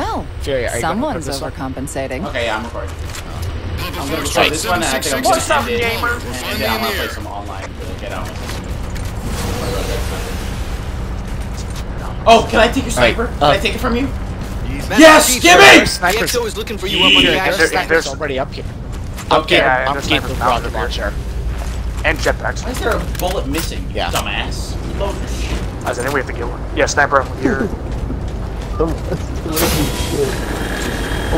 Well, Fury, are someone's record this one? overcompensating. Okay, yeah, I'm recording. I'm gonna record this one and I think I'm What's gonna up, gamer? And then I'm gonna play some online to get out. Oh, can I take your sniper? Alright, Can uh, I take it from you? Yes, give me! There's snipers. EXO is looking for you up on Fury, the there's axis. there- snipers there's- already up here. I'm Okay. getting, Yeah, I'm there's getting the rocket there. launcher. And jetpacks. Why is there a bullet missing? Yeah. Dumbass. Load your shit. As in, we have to get one. Yeah, sniper up here.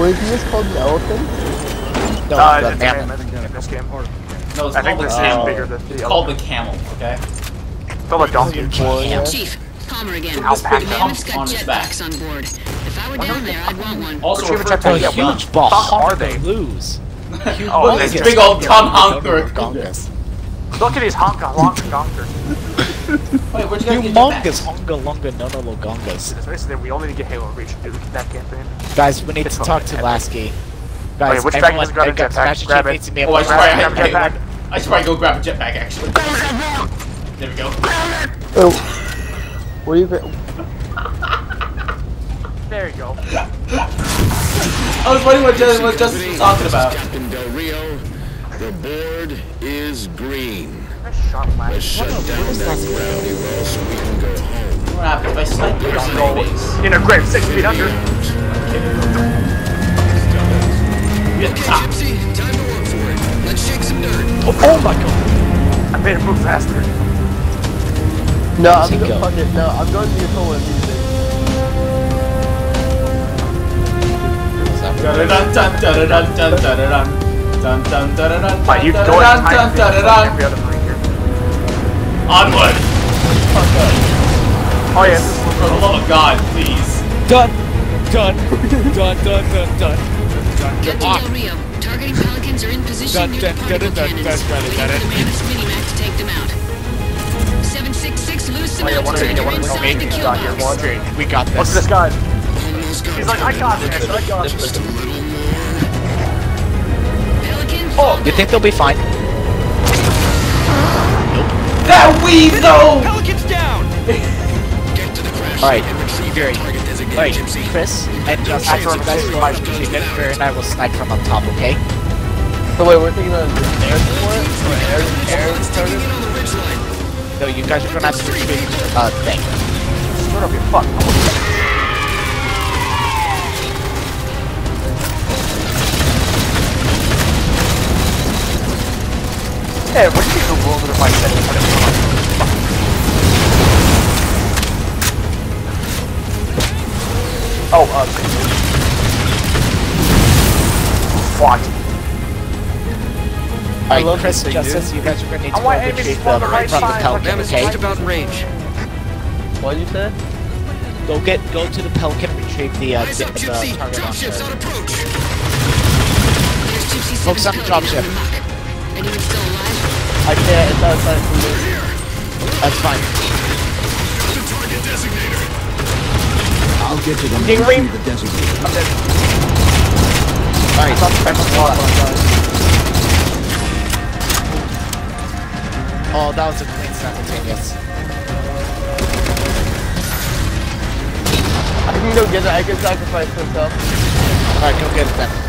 Wait, he just called an elephant? No, uh, the it's a mammoth. mammoth in this game. No, it's I think the this is bigger than the It's other called the camel, okay? Still a donkey. Yeah. Chief, Palmer again. Alpaca. The Mammoth's got On jetpacks on board. If I were down there, I'd want one. Also, Retrieve a referred to jetpack. A huge ball. fuck are they? lose? Oh, Look they at this big old Tom Honker. Gongus. Look at his honka honka gonkers. Wait, where'd you guys get Humongous jetpacks? honga longa no no lo gongas. This is we only need to get Halo Reach to do that campaign. Guys, we need It's to talk to epic. Lasky. Guys, Wait, which dragon everyone, is grabbing guys, jetpack? Master oh, Grab it. to be Oh, I able should to probably, Grab I, jetpack. I should probably go grab a jetpack, actually. There we go. Oh. What do you think? There you go. I was wondering what Justin, what Justin was talking about. Captain Del Rio, the board is green. Nice. Let's shut down that gravity well so we can go home. What happens if I snipe you on the base? In a grave six feet under. Get Okay. Gypsy, time to work for it. Let's shake some dirt. Oh, oh my god. I made it move faster. No, I'm he going go? fuck it. No, I'm going to your solo music. Dun-dun-dun, dun-dun-dun, dun-dun-dun. Dun-dun-dun-dun, But you go dun-dun-dun, dun-dun-dun. every other marine here. Onward! Oh yeah, For the love of God, please. Done. Done. done. Done. Done. Done. Get to Del Rio. Targeting Pelicans are in position near the particle dun, dun, cannons. dun, dun, for the Mammoth's mini-MAC to take them out. 766, lose some yeah, altitude. of the- You're one of the inside the kill shot here, box. one. Great. We got this. Look at this guy. He's like, I got this. I got this. Oh, You think they'll be fine? Nope. That weasel! Pelican's down. Get to the crash All right. site and retrieve Fury. your target designated Alright, Gypsy. Chris and Justin, Excellent. you guys watch the good Fury and I will snipe from up top, okay? So wait, we're thinking of air support? Or air, air Taking target? on the ridge line. No, you guys are gonna have to retrieve uh thing. Shut up, you fuck. Hey, what do you think the rules of my set? Oh, uh, fuck. Alright, love Chris this and thing, Justin, you guys are gonna need I to want go enemies retrieve on the the right from the side, Pelican, Mammoth's okay? just about range. What'd you say? Go get go to the Pelican and retrieve the uh the, up, the target Dropships on launcher. approach. There's Gypsy Focus 7's on the dropship. I can't, it's outside from me. That's fine. The target designator. I'll get to them Ding and ring. retrieve the designator. Alright, Oh, that was a clean simultaneous. I can go get it, I can sacrifice myself. Alright, go get it then.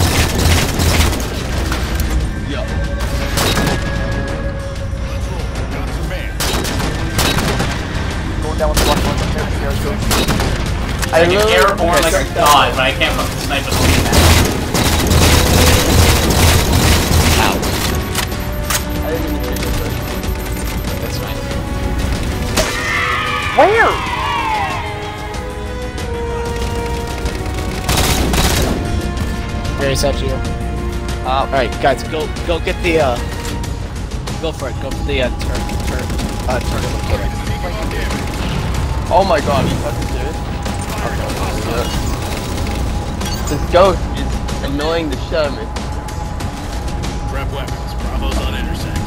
Going down with the one one here. Here it goes. I get literally- airborne like a god, but I can't fucking snipe a screen now. I didn't even hit it. That's fine. Where? Very sad you. Uh, Alright, guys, go go get the uh go for it, go for the uh turn turn uh target locator. Oh my god, are you fucking serious? Okay, This ghost is annoying the shit out of me. Prep weapons. Bravo's on intersect.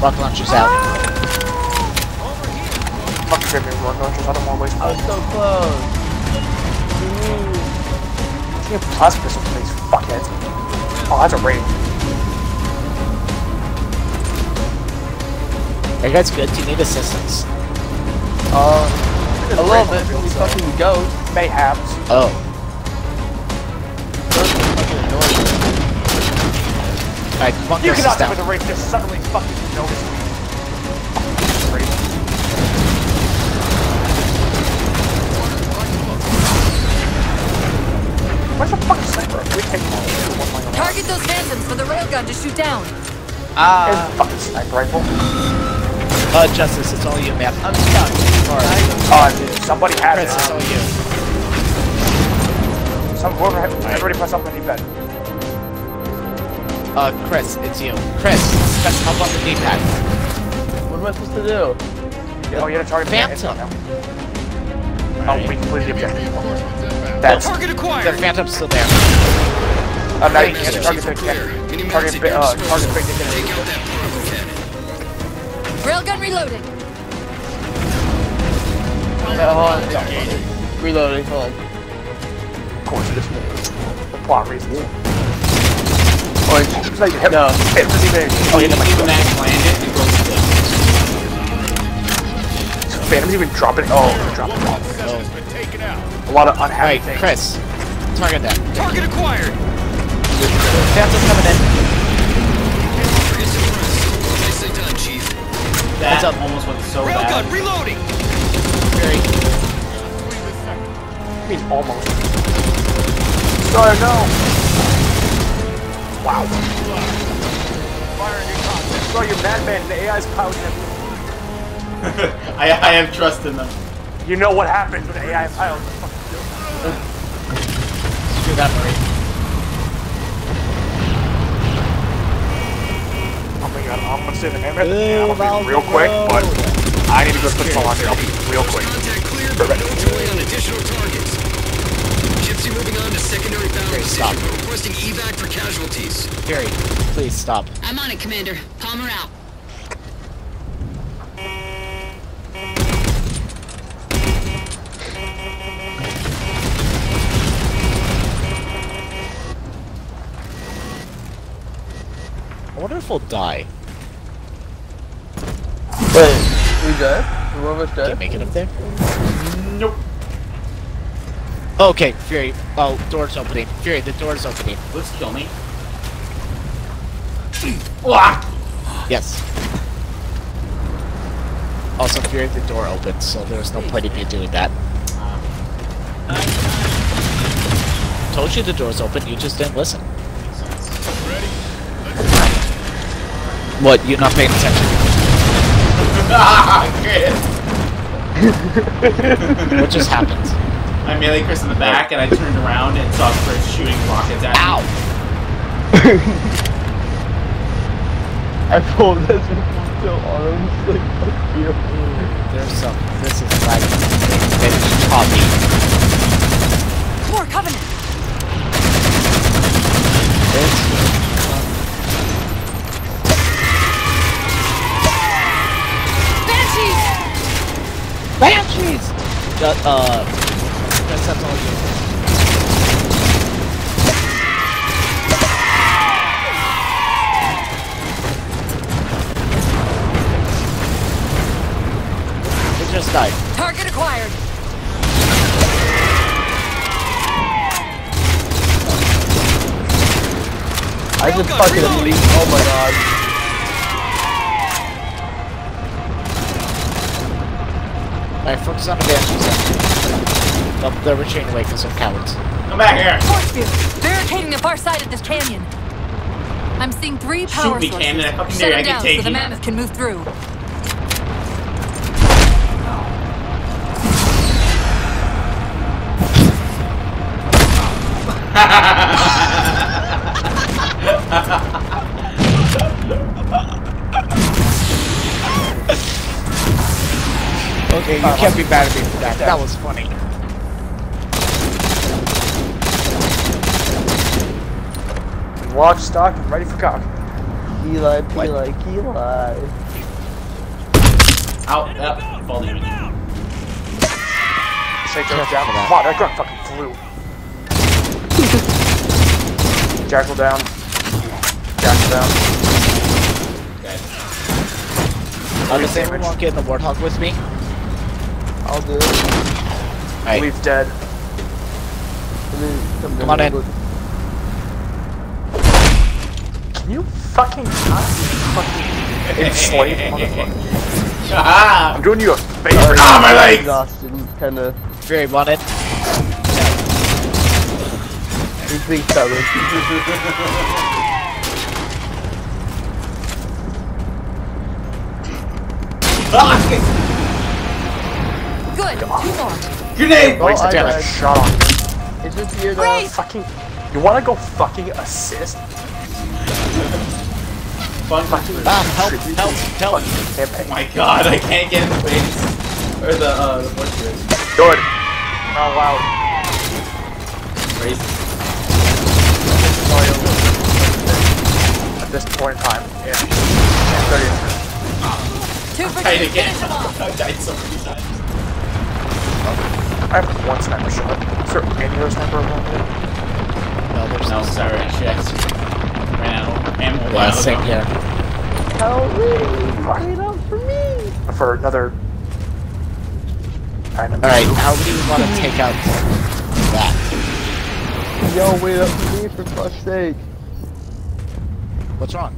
Rocket launchers out. Fuck grab me rock launchers. I don't want to waste I was so close. You have plasma pistols for these fuckheads. Oh, that's a raid. Are you guys good? Do you need assistance? Uh, a little bit, but we fucking go, mayhaps. Oh. Alright, fuck You cannot tell me the race just suddenly fucking noticed me. Where's the fucking sniper? We take Target those phantoms for the railgun to shoot down. Ah. Uh, Here's the fucking sniper rifle uh, Justice, it's all you, man. I'm stuck. Sorry. Oh, dude, somebody has Chris, it's all it. you. Some whoever everybody press up on the D-pad. Uh, Chris, it's you. Chris, press up on the D-pad. What am I supposed to do? Oh, you had a target. Phantom. now. Oh, we completed the objective. That's. Target The acquired. Phantom's still there. Now you Thank can you. target the Mini target Maxi bit. Uh, Ghost target big. Take out that Bravo head. Railgun reloading. Yeah, hold on. Reloading, hold on. Of course, it is for plot reasons. Orange. It's not even. No. Hit the D-pad. Oh, yeah, never mind. Max land it, it goes to Phantom's even dropping. Oh, dropping. A lot of unhappy Alright, things. Chris, target that. Target acquired. Phantom's coming in. That What's up? almost went so Railgun bad. reloading. Very. I mean, almost. Sorry, no. Wow. Bro, you're madman. The AI's piloting everything. I, I have trust in them. You know what happens when the AI pilots. Do that, Marie. I'm gonna say the name of it. I'm gonna be real quick, but I need to go put some on here. I'll be real quick. Contact cleared, but no delay on additional targets. Gypsy moving on to secondary battle stop. but requesting evac for casualties. Fury, please stop. I'm on it, Commander. Palmer out. I wonder if we'll die. Wait, we dead? Is one of us Can't dead? make it up there. Nope. Okay, Fury. Oh, door's opening. Fury, the door's opening. Let's kill me. Wah! Yes. Also, Fury, the door opened, so there's no point in you doing that. Told you the door's open, you just didn't listen. What, you're not paying attention? Ah, Chris! What just happened? I melee Chris in the back, and I turned around and saw Chris shooting rockets at me. Ow! I pulled this and still arms. Like, fuck you. There's some. This is like. It's choppy. More Covenant. It's. Banshees! Ju- uh. Guess that's all you. It just died. Target acquired. I just fucking reloading. Oh my god. Alright, focus on the Banshees then. Nope, they're retreating away because they're cowards. Come back here! Force field. Barricading the far side of this canyon. I'm seeing three power me, sources. cannon. I fucking Shut dare. I them can down so the mammoth can move through. You can't be mad at me for that. That was funny. Lock, stock, and ready for cock. Eli, Eli, Eli. Out, yep, fall damage. Say Careful Jack down. for that. Come on, gun fucking flew. Jackal down. Jackal down. Uh, does anyone want to get in the Warthog with me? I'll do it. Alright, Leave dead. And Come on in. Can you fucking not fucking enslave motherfucker? Ah! I'm doing you a favor. Ah, my legs! Exhaustion, kinda. Fury wanted. He's being stubborn. Good. Two more. Grenade! Oh, Waste I of damn Shot on. It's just weird. Uh, Fucking. You wanna go fucking assist? Fun Fucking. Ah, help, help, help. Oh my god, I can't get in the base. Or the, uh, the bushes. Good. Not allowed. Crazy. At this point in time. Yeah. Yeah, 30. Two for Died two. again. Finish them off. I died so many times. I have one sniper shot. Is there any other sniper around here? No, there's No, no. sorry, shit. Ran out of ammo. a Yeah, while same ago. here. Help me! Wait up for me! For another. Alright, how do you want to take out that? Yo, wait up for me for fuck's sake. What's wrong?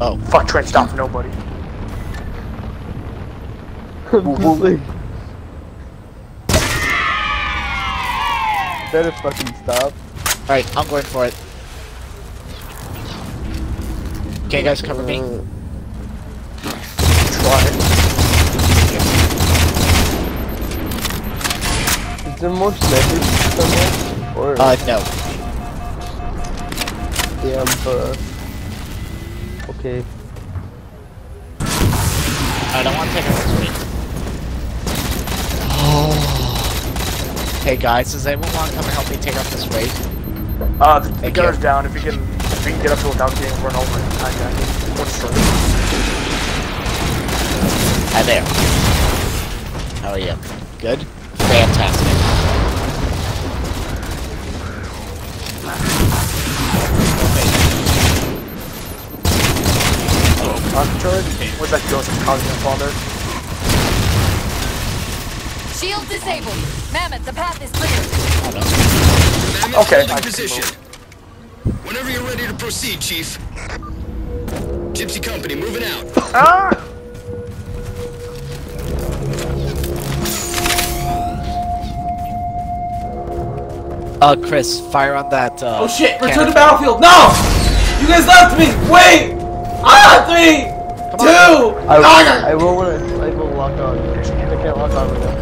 Oh, Fuck train stop for nobody. I'm just like... Better fucking stop. alright, I'm going for it. Okay, guys, cover me. Uh, Try. Is there more snipers somewhere? Or Uh, no. damn, uh... Okay. I don't want to take a this Hey guys, does anyone want to come and help me take out this weight? Uh, the, the gunner's down. If you can, if you can get up to it without getting run over, hijack. What's straight? Hi there. How are you? Good? Fantastic. Okay. Oh. Uh, Charlie, where's that Joseph Cosmo father? Shield disabled. Mammoth, the path is clear. Mammoth Okay, holding I can position. Whenever you're ready to proceed, Chief. Gypsy Company moving out. Ah! Uh, Chris, fire on that, uh... Oh shit, return cannon. to battlefield. No! You guys left me! Wait! Ah! Three! Two! I, Ah! I will when I, I will lock on. I can't lock on right now.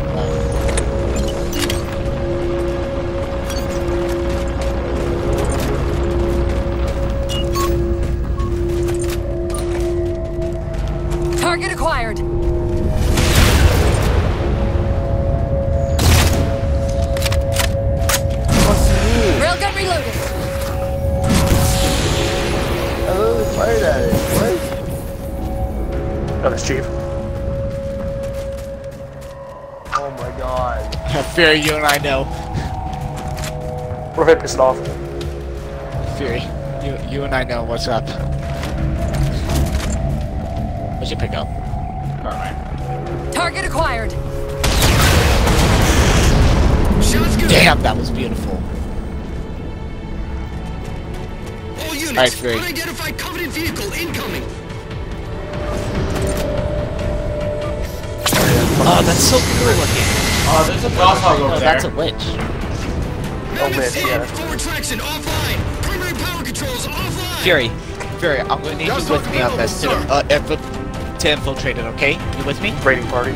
Target acquired. Railgun reloaded. I literally fired at it. What? Oh, that's Chief. Oh my god. Fury, you and I know. We're hit pissed off. Fury, you you and I know what's up. What'd you pick up? Alright. Target acquired. Damn, that was beautiful. All units, Alright, Fury. unidentified Covenant vehicle incoming. Oh, that's so cool looking. Oh, there's a Gauss Hog over Oh, there. that's a witch. Mammoth miss, in, yeah. forward traction offline. Primary power controls offline. Fury, Fury, I'm gonna need you Just with me on this to, sir. uh, infi- to infiltrate it, okay? You with me? Raiding party.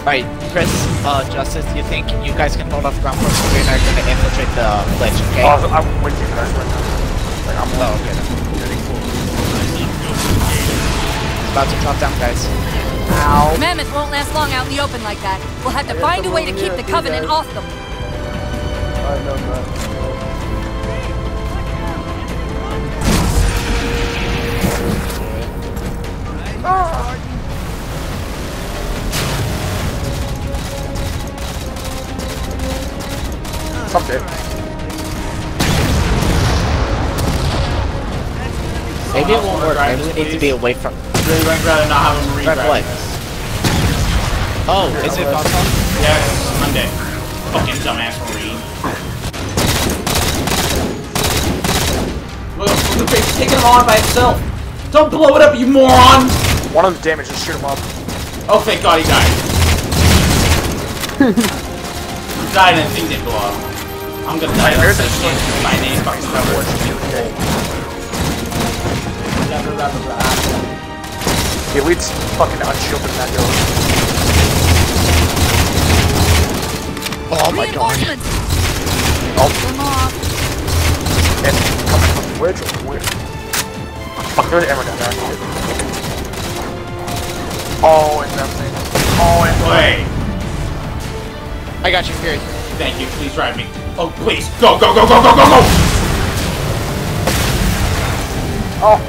Alright, Chris, uh, Justice, do you think you guys can hold off ground force? We're not gonna infiltrate the Lich, okay? Oh, I'm with you guys right now. Like, I'm Oh, okay. then. About to drop down, guys. Mammoth won't last long out in the open like that. We'll have to find a way to keep the Covenant off them. I know that. Someday. Maybe it won't work. Maybe we need to be away from. Really would rather not have a Marine Right, what? Oh, is it Gotham? Yeah, it's Monday. Fucking dumbass Marine. Look, the base taking him on by himself. Don't blow it up, you moron! One of the damage, just shoot him up. Oh, thank God he died. he died and things didn't blow up. I'm gonna die on Here's this the- shit. My name fucking covered. The elite's fucking unshielded in that door. Oh my god. Oh. Them off. And coming from the bridge or where? Fuck, there's ammo down there. Oh, and that thing. Oh, and Wait. I got you, Fury. Thank you. Please drive me. Oh, please. Go, go, go, go, go, go, go! Oh.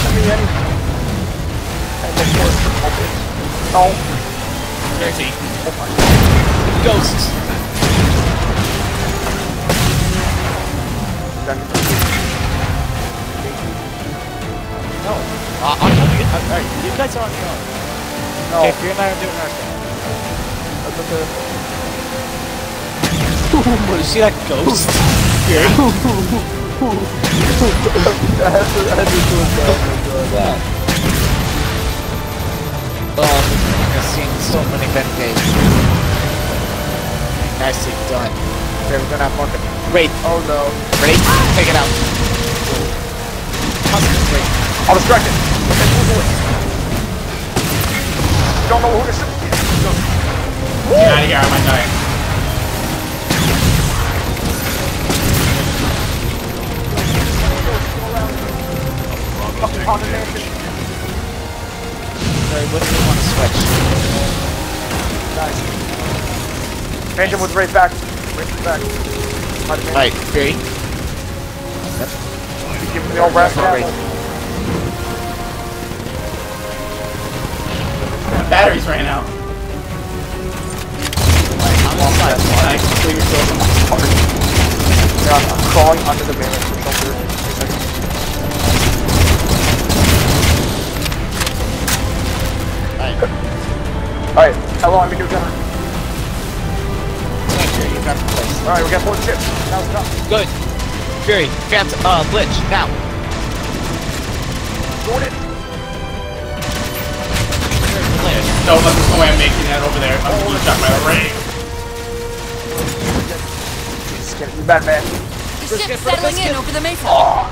Let me in. The door's open. No. There's he. Ghosts. Uh, I'm coming. Uh, Alright, you guys are on your own. no. Okay, Fury and I are doing our thing. That's okay. You see that ghost? Oh, I've seen so many days. Nicely done. Okay, we're gonna have more. Wait, Oh no. ready? Take it out. Concentrate. I'll distract it. Okay, move away. You don't know who to shoot. Get out of here. I might die. Fucking haunted mansion. Sorry, what do you want to switch? Nice. Mansion was right back. Right back. Haunted mansion. Alright, Fury. You give me the old brass Batteries ran out. I'm on side. Can I clear yourself? Yeah, I'm crawling under the mansion for shelter. Alright, hello, I'm a new gunner. Thank you, you got the place. Alright, we got four chips. Now it's done. Good. Fury, Phantom, uh, Lich, now. Doing No, but there's no way I'm making that over there. I'm gonna shot by a ray. Jesus, get it. You bad man. The ship's get for settling in over the mesa. Ah!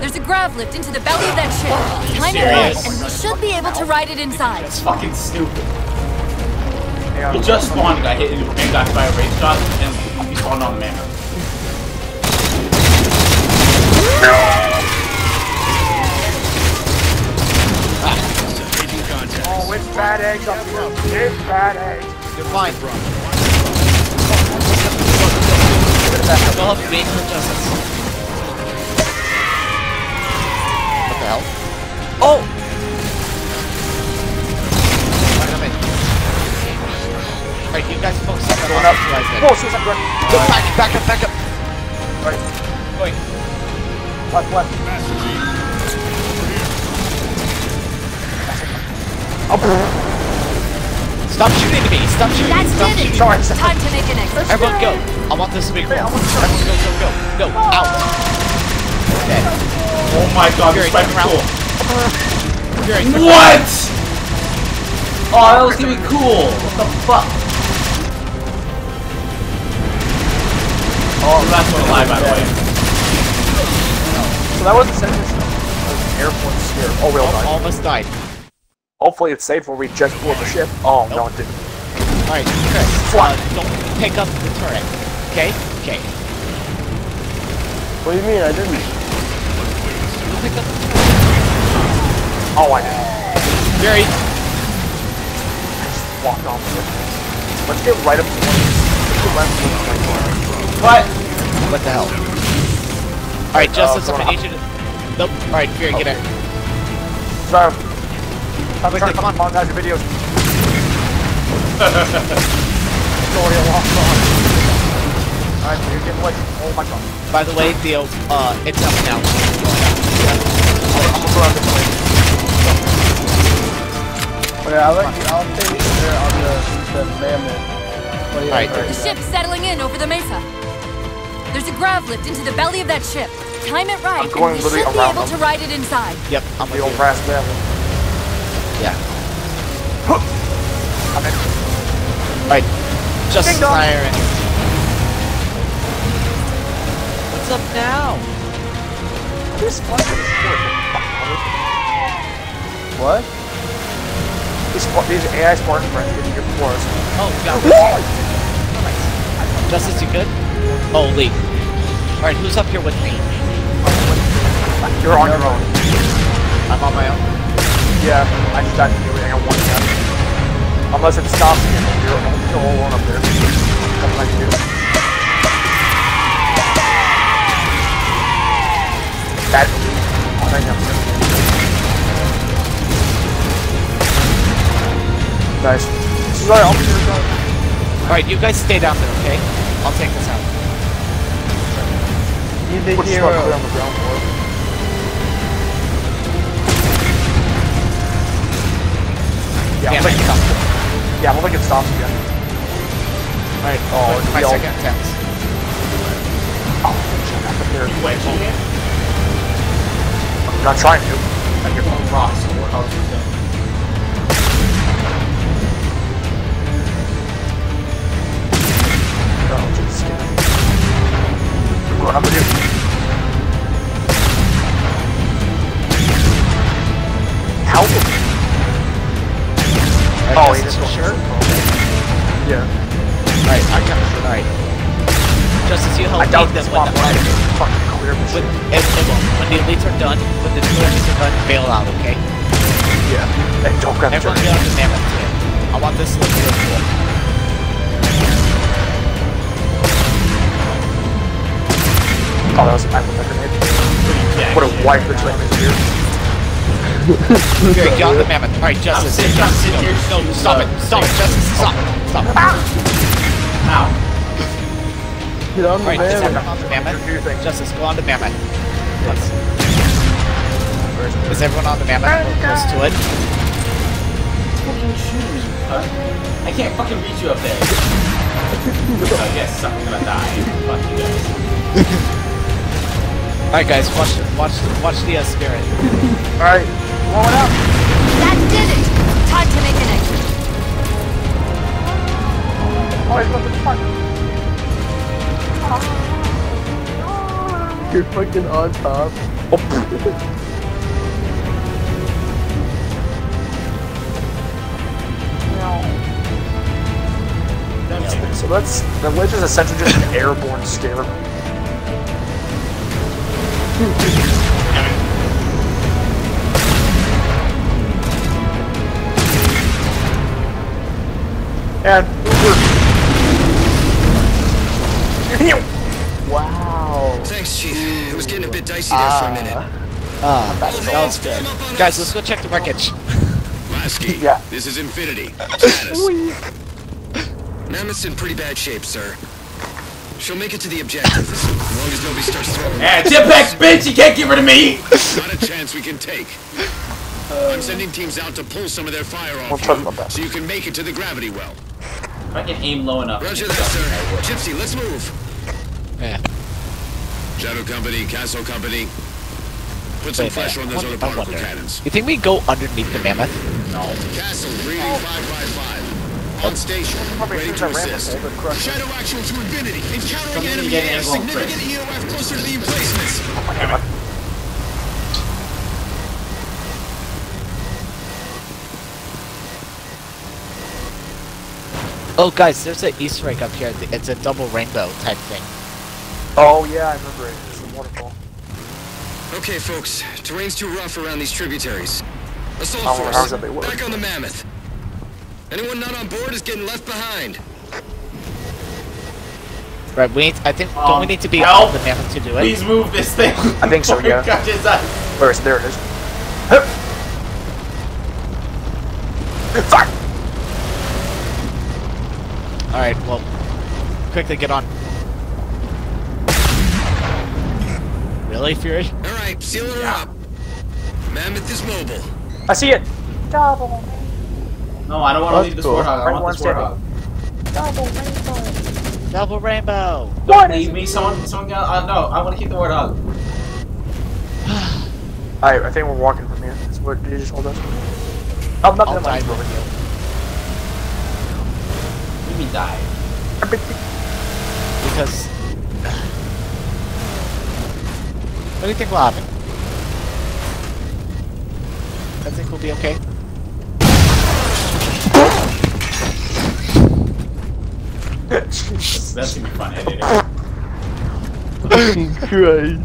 There's a grav lift into the belly of that ship. Climb serious? aboard, oh and we should be able to ride it inside. That's fucking stupid. Yeah. He just spawned, got hit and got by a ray shot, and he spawned on the man. It's bad eggs up here. It's bad eggs. You're fine, bro. Go help me for justice. What the hell? Oh! Alright, I'm in. Alright, you guys focus on the Going up. guys then. Whoa, suicide gun. Go back, back up, back up. Right. Going. Left, left. Stop shooting at me! Stop shooting! That's Stop it. shooting! Sorry. Time to make an exit. Everyone go! I want this to be Hey, I cool. want Everyone go, go, go! Go! Oh. Out! Dead. Oh my god, Fury, this might be cool. Fury. What? Oh, that was gonna be cool. What the fuck? Oh, that's what alive, by the way. So that was the sentence. That was an airport sphere. Oh, we all died. All of us died. Hopefully it saved where we just blew up the ship. Oh, no, it didn't. Alright, Chris, uh, don't pick up the turret. Okay? Okay. What do you mean? I didn't. Don't pick up the turret. Oh, I didn't. Fury, I just walked off the Let's get right up to one. Let's get right up to one. What? what the hell? Alright, Justice, uh, I'm need you to... Nope. Alright, Fury, get in. So, I'm Quickly, trying to come on. montage your videos. Story a long time. Alright, so you're getting like, oh my god. By the way, Theo, uh, it's up now. I'm gonna go out this way. Okay, I'll let you. I'll stay there on the the mammoth. What do Alright, think? The ship's settling in over the mesa. There's a grav lift into the belly of that ship. Time it right, I'm going and we should be able them. to ride it inside. Yep, I'm The old you. brass bell. Yeah. I'm. Right. Just Ding dong. firing. What's up now? This fucking What? These, Sp- these AI Spartan friends getting your floors. Oh, got Justice, you good? Holy. Alright, who's up here with me? You're on your own. I'm on my own. Yeah, I just died to do you. I got one death. Unless it stops you, you're you're all alone up there. Something like you. That. Oh, I know. Nice. This is our up here. Alright, you guys stay down there, okay? I'll take this out. You the Put smoke hero. Yeah, I Damn don't think it. stops. Yeah, I don't think it stops again. Alright, Oh, my we all- second attempt. Oh, shit, that's up there. Wedging it? I'm not trying to. Like your phone rocks or how you think. Oh, just I'm going up with you. Oh, he just Justice, sure? Yeah. Alright, I got Alright. Justice, you help I doubt me this then when spot the, will fucking clear this when, shit. it, it. When the elites are done, when the two enemies are done, bail out, okay? Yeah. And don't grab the Everyone turret. get on the mammoth team. I want this to look real cool. Oh, that was an apple grenade. Yeah, What a yeah, wipe the yeah. Train here. Here, get on the mammoth. Alright, Justice. sitting- I'm here No, shooting stop it. Stop it, Justice. Stop. Stop. Ow. Get on the Alright, is man. everyone on the mammoth? Do your thing. Justice, go on the mammoth. Yes. Is everyone on the mammoth? We're close to it. Fucking shoot me, huh? I can't fucking reach you up there. I guess I'm gonna die. Fuck you guys. Alright, guys, watch, watch, watch the uh, spirit. Alright. Blow it up. That did it! Time to make an exit. Oh, he's got the fun. You're fucking on top. Oh. So that's the Lich is essentially just an airborne scare. And Wow. Thanks, Chief. It was getting a bit dicey there for a minute. Ah, that was good. Guys, let's go check the wreckage. Lasky, Yeah. this is Infinity. Status. Mammoth's in pretty bad shape, sir. She'll make it to the objective, as long as nobody starts throwing Yeah, jetpack, bitch! You can't get rid of me! Not a chance we can take. I'm sending teams out to pull some of their fire We'll off you, so you can make it to the gravity well. If I can aim low enough. Roger that, sir. Gypsy, let's move. Yeah. Shadow Company, Castle Company. Put some Wait pressure on those other particle cannons. You think we go underneath the mammoth? No. Castle, reading 555. On station, ready to that assist. hole, but crush it. Shadow actual to infinity. Encountering Something enemy to air. Significant Chris. EOF closer to the emplacements. Oh, guys, there's an Easter egg up here. It's a double rainbow type thing. Oh yeah, I remember it. It's a waterfall. Okay, folks. Terrain's too rough around these tributaries. Assault How- force, how's that they work? back on the Mammoth. Anyone not on board is getting left behind. Right, we need, I think, don't we Um, need to be help! on the mammoth to do it? Please move this thing. I think so, yeah. God, is that- Where is there it is. Hup. Fire! Alright, well, quickly get on. Really, Fury? All right, seal her up. Mammoth is mobile. I see it. No, I don't want to That's leave this cool. warthog. I want one this step. warthog. Double rainbow. Don't leave me. Someone, someone got. Uh, no, I want to keep the warthog. Alright, I think we're walking from here. Is what did you just hold us? Oh, nothing I'll in my die over here. What do you mean die? Because. What do you think will happen? I think we'll be okay. That's gonna be fun editing. Christ.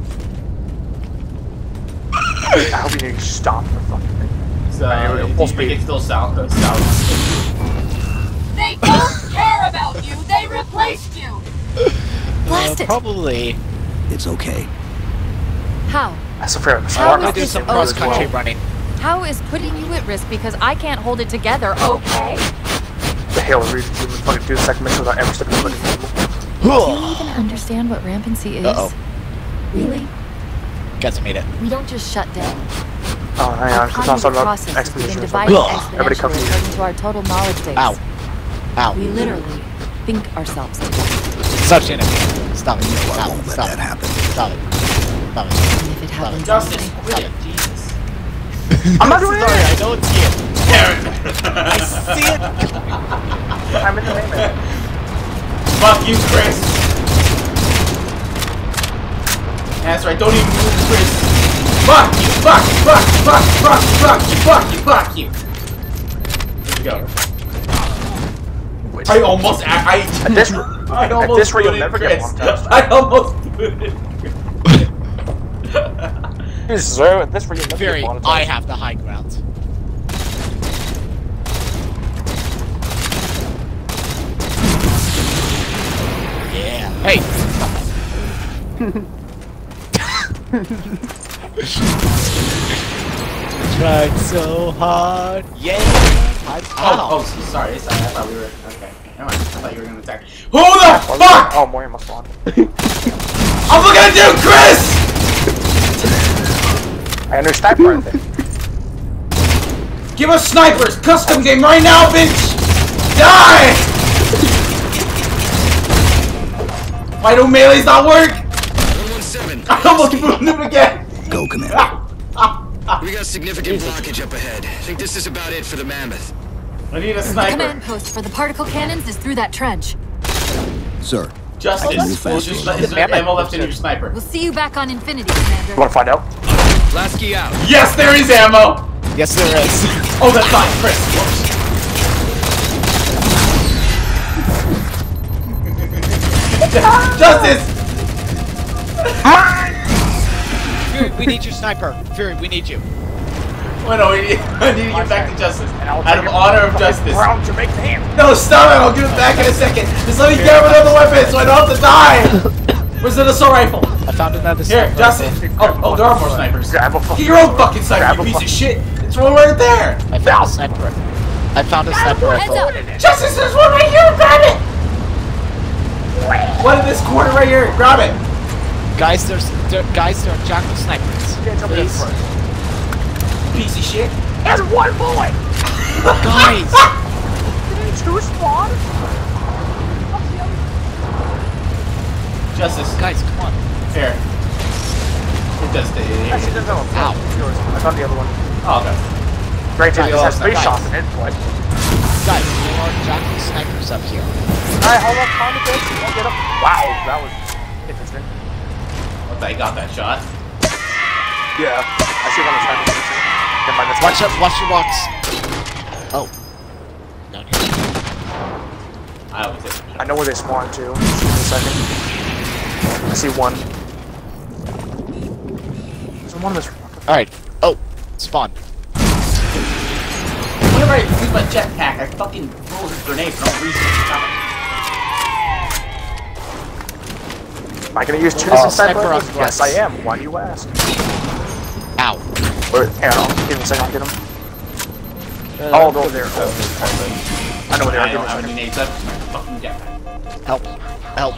I hope you didn't stop the fucking thing. So, uh, full do you think speed. it's still south? Uh, south. They don't care about you. They replaced you. Blast Uh, it. probably. It's okay. How? That's a fair. How Smart is I'll do this some cross country running. How is putting you at risk because I can't hold it together? Okay. The hell are we even fucking do the second mission without ever stepping foot in the table? Do you even understand what rampancy is? Uh-oh. Really? Guys, I made it. We don't just shut down. Oh, hang Our on. It's not cognitive talking about processes begin exposition or dividing. Everybody come exponentially here. according to our total knowledge base. Ow. Ow. We literally think ourselves together. Stop shooting at me. Stop it. I Stop won't it. let Stop that it. happen. Stop it. Stop it. And if it happens, Justice, anyway, quit it. Jesus. I'm not doing Sorry, I it! know it's you. I See it? I'm in the name Fuck you, Chris. That's right. Don't even move, Chris. Fuck you. Fuck you. Fuck you. Fuck you. Fuck you. Fuck you. Fuck you. Here we go. I almost. I. I At this, I at almost this rate, you'll booted never get Chris. monetized. I almost booted. Jesus, sir, this rate, you'll never Fury, get monetized. I have the high ground. Yeah. Hey! Tried so hard. Yeah. I, Oh, oh, oh sorry. Sorry. I thought we were. Okay. Never mind. I thought you were gonna attack. Who the fuck? Oh, Moria must spawn. I'm looking at you, Chris. I understand right there. Give us snipers. Custom game right now, bitch. Die. Why do melees not work? 117. I almost booted him again. Go, Commander. We got significant blockage up ahead. I think this is about it for the Mammoth. I need a The sniper. command post for the particle cannons is through that trench. Sir, Justice. Move We'll fast. just let- is there ammo left in your sniper? We'll see you back on Infinity, Commander. Wanna find out? Lasky out. Yes, there is ammo. Yes, there is. Oh, that's not Chris. Whoops. Justice. Fury, we need your sniper. Fury, we need you. Wait, no, we need, I need to get back to justice. Out of honor of justice. Brown Jamaican hand. No, stop it! I'll give it back in a second. Just let me grab another weapon so I don't have to die. Where's the assault rifle? I found another Here, sniper. Justice. Oh, oh, there are more snipers. Grab a fucking. Get your own fucking sniper, you piece of shit. It's one right there. I found a sniper. rifle. I found a sniper Heads rifle. up! Justice, there's one right here. Grab it. One in this corner right here. Grab it. Guys, there's there, guys, there are jackal snipers. Can't jump Please, front. Piece of shit. There's one bullet! guys. Did he two spawn? Justice. Guys, come on. Here. It does the. Actually, there's no one. Ow. Yours. I found the other one. Oh, okay. Great, Guys, it has three guys. shots in it, but... Guys, there are jackal snipers up here. Alright, hold on, time to get I'll get up. Wow, that was interesting. What, I got that shot. Yeah. I see one that's trying to Never mind, that's Watch up, watch your box. Oh. Down here. I always hit I know where they spawn too. Just a second. I see one. There's one of this. Alright. Oh, spawn. Whenever I use my jetpack, I fucking roll a grenade for no reason. Am I gonna use two Oh, different sniper sniper rifles? Yes. I am. Why do you ask? Ow. Wait, hang on. Give me a second. I'll get him. Oh, uh, go there. I know where they are. I Give don't have any nades left. It's my fucking jetpack. Help. Help.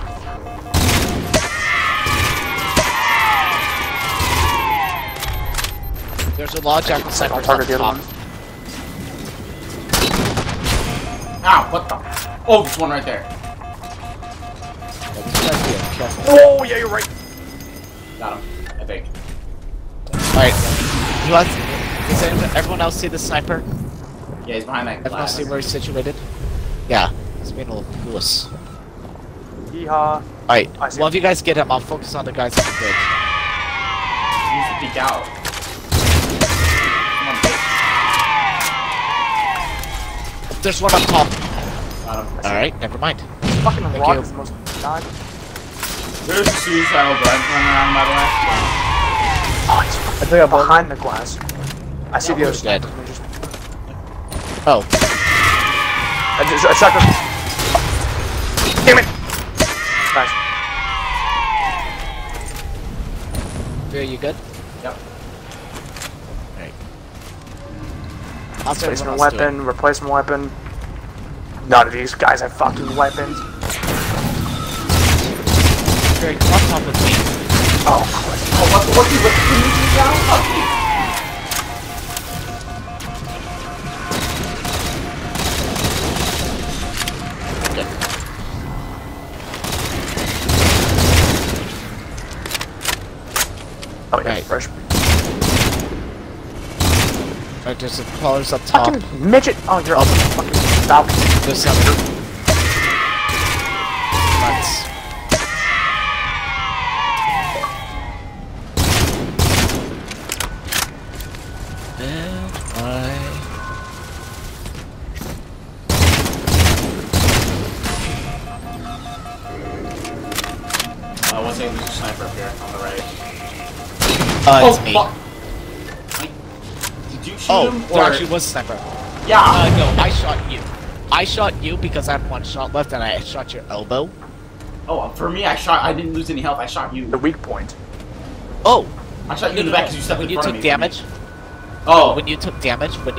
There's a lot of jackal snipers I'll target on the other top. one. Ow, what the? Oh, there's one right there. Oh, yeah, you're right. Got him. I think. Alright. Who has, does anyone, everyone else see the sniper? Yeah, he's behind that Everyone else glass. see where he's situated? Yeah. It's being a little Lewis. Yeehaw. Alright, I see. one of you guys get him, I'll focus on the guys on the bridge. He needs to peek out. On. There's one up top. Alright, never mind. Fucking Thank rock you. is the most god. There's a suicidal drive running around, by the way. Oh, he's I think I bought behind the glass. I see the other Dead. Oh, I just, I shot him. Damn it! Nice. are you good? Yep. Alright. Replacement weapon, replacement weapon. None of these guys have fucking weapons. doing? Very on top of me. Oh, Oh, what, what, what, what, can you peek out? Fuck you. oh Alright, there's some crawlers up top. Fucking midget! Oh, you're up. Fucking falcon. There's some. There or- actually was a sniper. Yeah. Uh, no, I shot you. I shot you because I had one shot left and I shot your elbow. oh, for me, I shot. I didn't lose any health. I shot you. The weak point. Oh! I shot you in the back because you stepped when in you front took of me. damage, Oh. when you took damage, when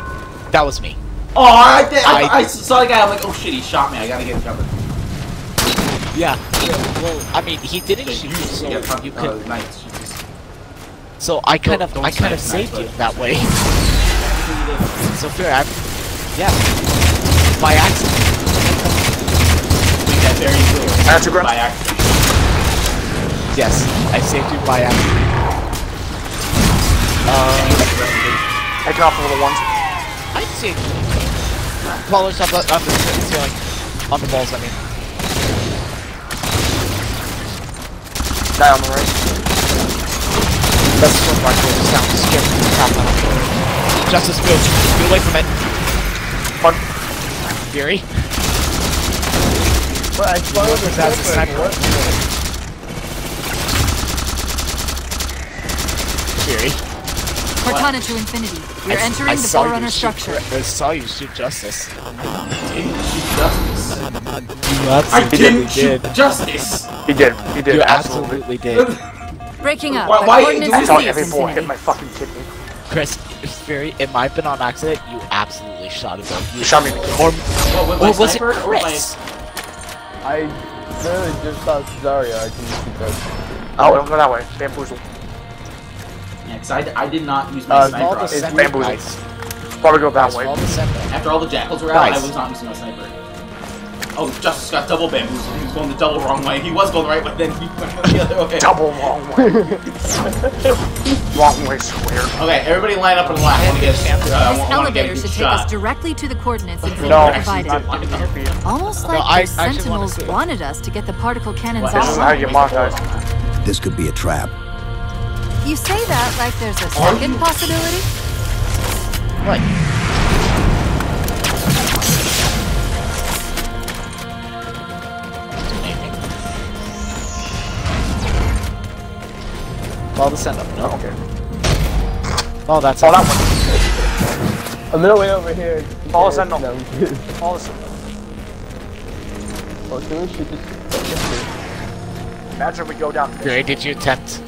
that was me. Oh, I did. I, I- I saw the guy. I'm like, oh shit, he shot me. I gotta get covered. Yeah. Well, I mean, he didn't Yeah, shoot you, you, so yeah, fuck, you uh, nice. So I kind of, I kind of snipe, saved you that way. so fair, I, yeah. By accident. Make that very clear. That's a grip. By accident. Yes, I saved you by accident. Uh, Taking off the little ones. I saved you. Crawlers up, up the ceiling, on the balls. I mean. Guy on the right. That's so much more sound scared the crap out of me. Justice, move. Get away from it. Fun. Fury. But I followed the That's a sniper. sniper. What? Fury. Cortana to infinity. We're I- entering I the saw you Forerunner structure. I saw you shoot Justice. Justice. You I didn't shoot justice. He did. He did. You absolutely. absolutely did. Breaking up. Why- Our why you coordinates doing That's are every ball hit my fucking kidney. Chris, Fury, it might have been on accident. You absolutely shot him. though. You shot me in the kidney. Or, What, or was it sniper my- Chris? I literally just saw Cesario. I can see that. Oh, don't go that way. Bamboozle. Yeah, 'cause I, I did not use my Uh, sniper. All the on- center Probably go that Guys, way. all. After all the jackals were out, Nice. I was not using my sniper. Oh, Justice got double bamboozled. He was going the double wrong way. He was going the right way, then he went the other way. Double wrong way. wrong way square. Okay, everybody line up in line. I want to get, uh, I This want- I want to get a elevator should take shot. us directly to the coordinates Infinity No, provided. not giving a beat. Almost No, like I the Sentinels see wanted us to get the particle cannons What, This is how offline. you get monetized. This could be a trap. You say that like there's a second possibility? What? Follow the send up. No. Okay. Oh, that's Oh, that one. I'm gonna wait over here. Follow Yeah, Sentinel. no. All this. Oh, can we shoot this? Imagine we go down. Fury, did you attempt?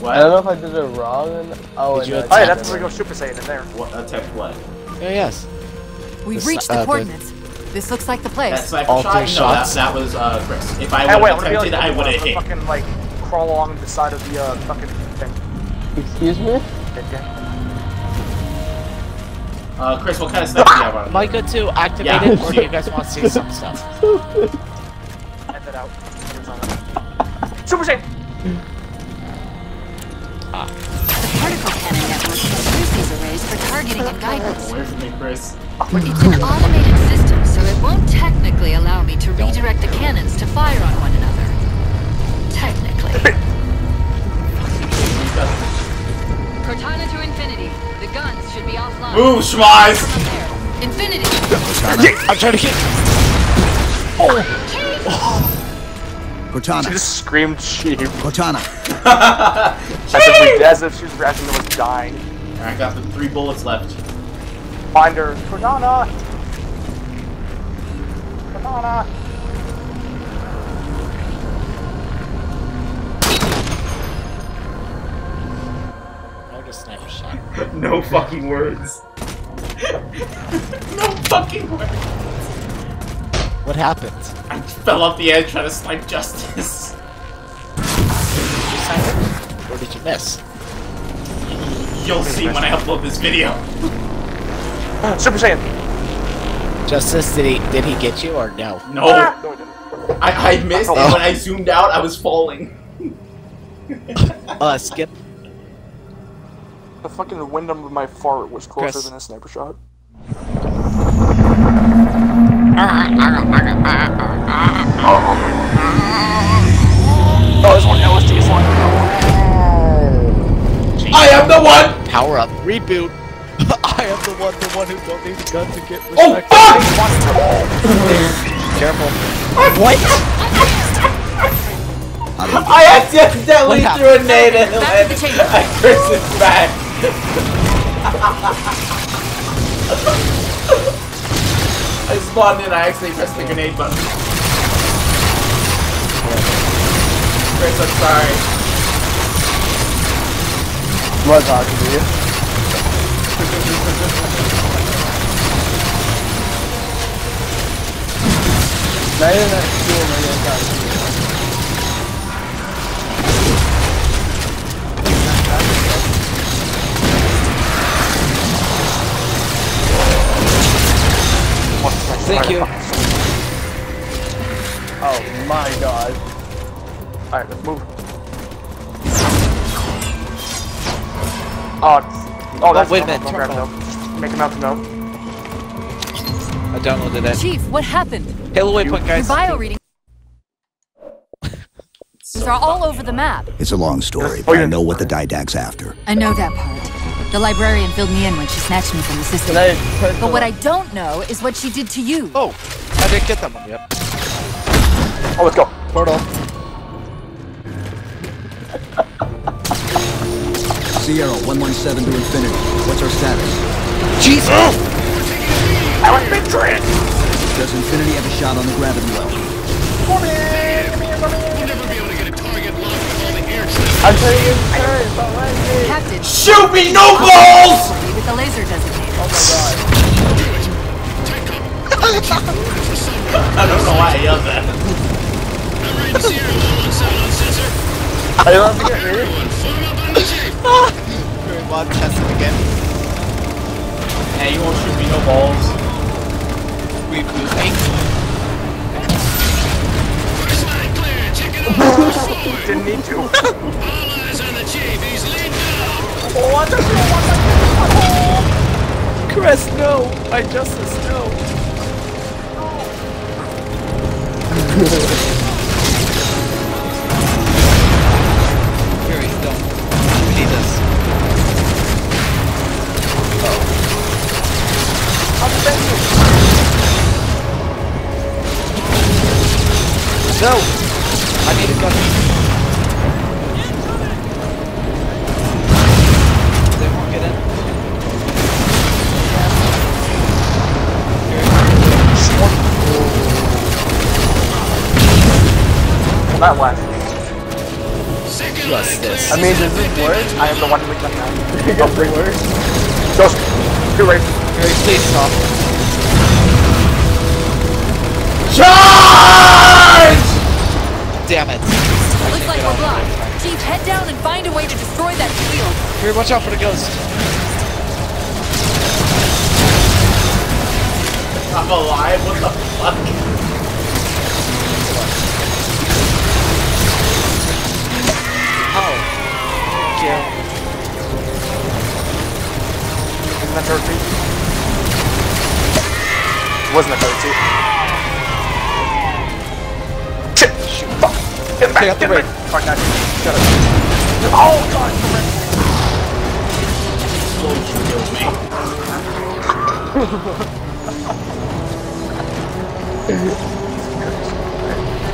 What? I don't know if I did it wrong. And, oh, Did you and Oh yeah, that's where we go Super Saiyan in there. What? Attempt what? Oh, yes. We've The reached uh, the the- coordinates. This looks like the That place. sniper All shot? three No, that, shots. that was uh, Chris. If I Hey, would have I'm gonna attempted, like, I would have hit. fucking like crawl along the side of the uh, fucking thing. Excuse me? Okay, okay. Uh, Chris, what kind of stuff do you have on? Am I good to activate Yeah. it, or do you guys want to see some stuff? Super Saiyan! The particle cannon network can use these arrays for targeting and guidance. Away from me, Chris. It's an automated system, so it won't technically allow me to redirect the cannons to fire on one another. Technically. Cortana to infinity. The guns should be offline. Move, Schmeiz! There. Infinity. I'm trying to get. Oh. Oh. She Cortana. just screamed sheep. Cortana. As if, we, as if she was reacting to dying. Alright, got the three bullets left. Find her. Cortana! Cortana! I just sniper shot. No fucking words. no fucking words. What happened? I fell off the edge trying to snipe Justice. Did you sniper? Or did you miss? You'll see when I upload this video. Super Saiyan! Justice, did he did he get you or no? No, Ah! I. I, I missed, and when I zoomed out, I was falling. Uh, skip. The fucking wyndham of my fart was closer Chris. than a sniper shot. Oh, this one LSD is one. I am the one! Power up. Reboot. I am the one, the one who don't need a gun to get Oh, fuck! Careful. What? I accidentally threw a nade at him Back to the and. I cursed his back. I spawned in, I accidentally pressed the grenade button. Chris, I'm sorry. Blood talking to you. Not even that cool, man. That's. Thank you. Oh my god. Alright, let's move. Oh, it's, oh, that's wait a minute, grab turn them. Make him out to know. I downloaded it. Chief, what happened? Halo waypoint, guys. Your guys. bio readings are all over the map. It's a long story, Oh, but yeah. I know what the Didact's after. I know that part. The librarian filled me in when she snatched me from the system. Can I But what I don't know is what she did to you. Oh, I didn't get that one yet. Oh, let's go. Portal. Sierra 117 to infinity. What's our status? Jesus! Oh! I want big trend. Does infinity have a shot on the gravity well? We'll never be able to get a target locked with the air traffic. I'm trying to get turns, but let me. Captain, Shoot me, no balls! with the laser designator. Oh my god. Do it. Tight cover. For some reason, I don't know why I yelled that. I'm right in Sierra Low on silent sensor. Are you to get me? Everyone, form up on the chief. Very well, test it again. Hey, you won't shoot me, no balls. Reboot me. First line clear. Check it out. Didn't need to. All eyes on the chief. He's lead now. what the Chris, no! My justice, no! No! I need a gun. They won't get in. That last. Second Just line this. I mean, does this work? I am the one who got that. Does this work? Just do it. Very please stop. Charge! Damn it. Looks like we're blocked. Chief, head down and find a way to destroy that shield. Here, watch out for the ghost. I'm alive, what the fuck? Oh, you. Isn't that third seat? Wasn't the third seat. Get back! Take out the Get back! brake. Fuck that. Shut up. Oh god! the brake.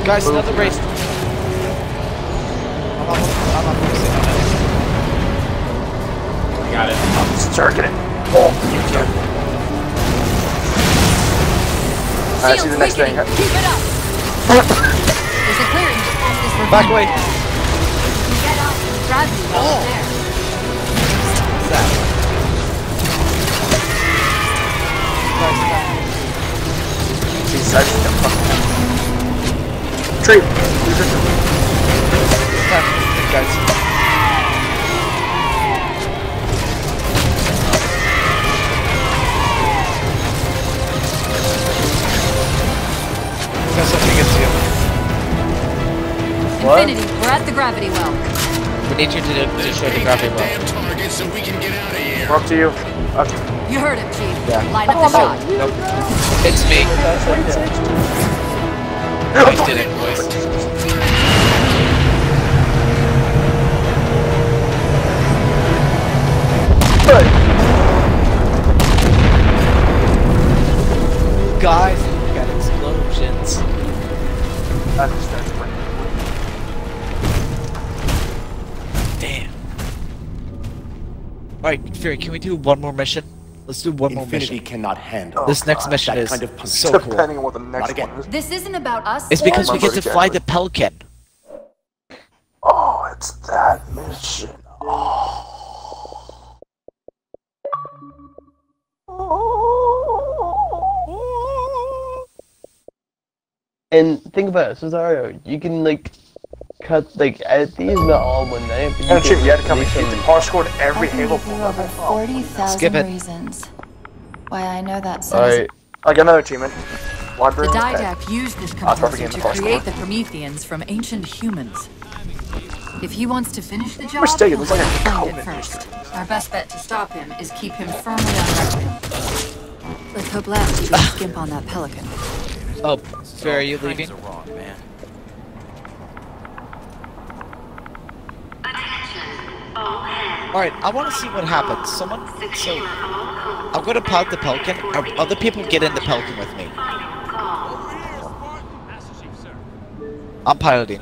Guys, another race. I'm almost, I'm almost focusing on this. I got it. Circuit it. Oh, you can. Alright, see the next thing. Keep it up. There's a clearing Back away. Get up. Gravity well Oh. there. What's that? I just got fucking Tree! stop. Stop. Guys. Infinity, we're at the gravity well. We need you to, to show the gravity well. Damn target so we can get out of here. We're up to you. Up You heard it, Chief. Yeah. Line up the shot. Nope. It's me. I did it, boys. Guys, Fury, can we do one more mission? Let's do one more mission. Infinity mission. cannot handle This next mission that is kind of punishment. so cool. Depending on what the next again. one is. This isn't about us. It's because we get to fly the Pelican. Oh, it's that mission. Oh. And think about it, Cesario, you can like cut like edit these not all one night, but you And Chief, you had to come and release get the par scored every I can Halo give you point over 40,000 Skip it. reasons why I know that says Alright, I got another achievement. The Library. of Pet. Didact used this I'll composer to the create one. the Prometheans from ancient humans. If he wants to finish the job, mistake, oh, it he'll looks like a have to find it first. Our best bet to stop him is keep him firmly on record. Let's hope last he doesn't skimp on that pelican. Oh, Fury, are you leaving? Alright, I want to see what happens. Someone. So. I'm going to pilot the Pelican. Are other people get in the Pelican with me? I'm piloting.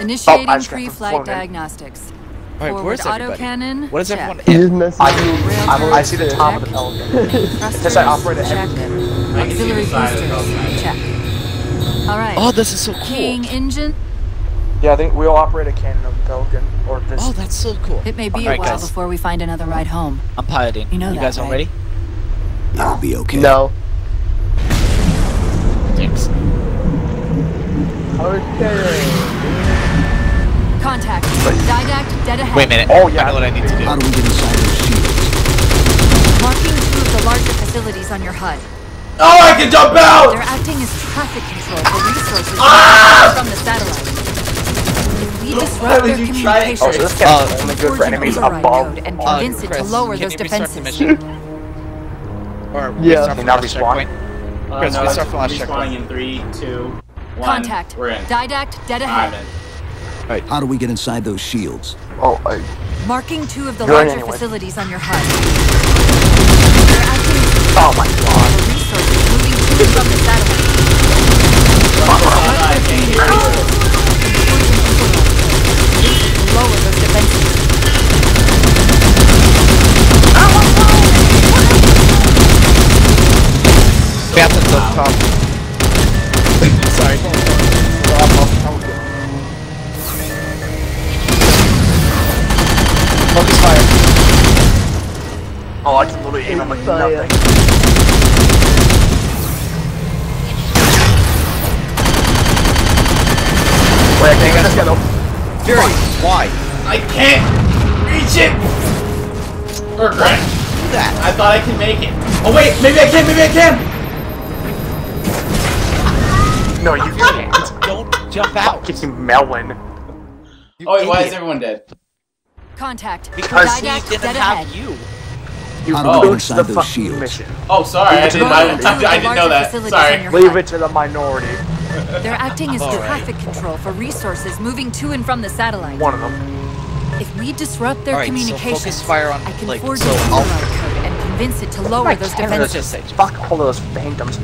Initiating Oh, I pre-flight diagnostics. Alright, where's everybody? autocannon. What is check. everyone in? I. I'm, I see the top of the pelican. Thrusters, Yes, I operate a check. heavy I can see the Auxiliary side boosters, check. All right. Oh, this is so cool. Keying engine. Yeah, I think we'll operate a cannon of the pelican. Or this. Oh, that's so cool. It may be a while guys. before we find another ride home. I'm piloting. You know you that, guys all right? ready? It'll be okay. No. Thanks. Okay. Contact. Didact dead ahead. Wait a minute. Oh, yeah. I know what I need to do. How do we get inside those shields? Marking two of the larger facilities on your HUD. Oh, I can jump out! They're acting as traffic control for resources Ah! from the satellite. If we disrupt would their you try it? communications, Oh, so this Uh, cannon's only good for enemies override above. code and Uh, convince it to lower those you restart the defenses. mission? Or Yeah. restart from Now last respawn. checkpoint? Uh, Chris, no, we start from last checkpoint. in three, two, one. Contact. We're in. Didact dead I'm ahead. in. How do we get inside those shields? Oh, I, Marking two of the You're larger anyway. facilities on your HUD. They're acting as oh my god. resources moving to and from the satellite. I can't hear you. Lower those defenses. Captain's up top. Sorry. Focus fire. Oh, I can literally aim him like Fire. nothing. Wait, I can't get this guy though. Fury, why? I can't reach it! Regret. Do that. I thought I could make it. Oh wait, maybe I can, maybe I can! No, you can't. Don't jump out. Fucking melon. You Oh wait, why is everyone dead? Contact. Because Didact he didn't dead have ahead. you. You How do we get boost inside the those fucking shields? mission. Oh, sorry, I didn't, I, didn't- I didn't know that. Sorry. Leave it to the minority. They're acting as All right. traffic control for resources moving to and from the satellite. One of them. If we disrupt their All right, so communications, focus fire on, I can like, forge so a I'll- override code and convince it to lower My those defenses. just say. Fuck all those phantoms.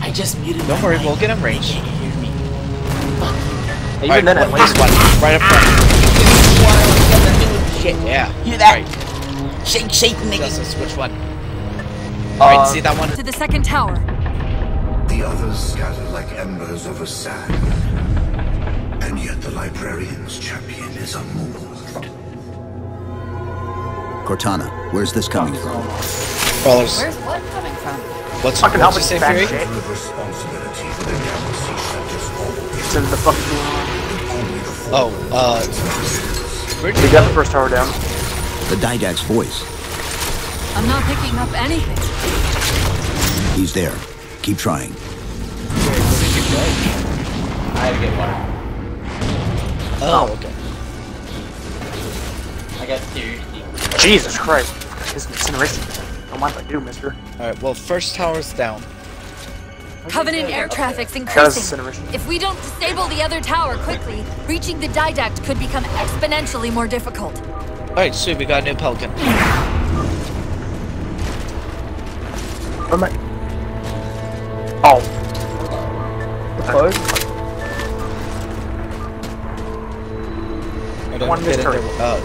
I just muted Don't worry, mic. we'll get him range. Can't hear me. Even Alright, then, at one, least one, right up front. Shit. Yeah. Hear that? Right. Shake, shake, nigga. Justice, which one? Alright, Uh, see that one? To the second tower. The others scatter like embers over sand. And yet the librarian's champion is unmoved. Cortana, where's this coming from? Crawlers. Where's what coming from? What's fucking what'd help you me say, Fury? shit. The responsibility for the galaxy centers always Send the fucking. Oh, uh, where'd We you got the first tower down. The Didact's voice. I'm not picking up anything. He's there. Keep trying. I had to get water. Oh, okay. I got curiosity. Jesus Christ. His incineration. Don't mind if I do, mister. Alright, well, first tower's down. Covenant air traffic's Got his increasing. If we don't disable the other tower quickly, reaching the Didact could become exponentially more difficult. Alright, sweet, we got a new Pelican. Where am I? Oh. The fuck? I don't One get in mystery. there. Uh,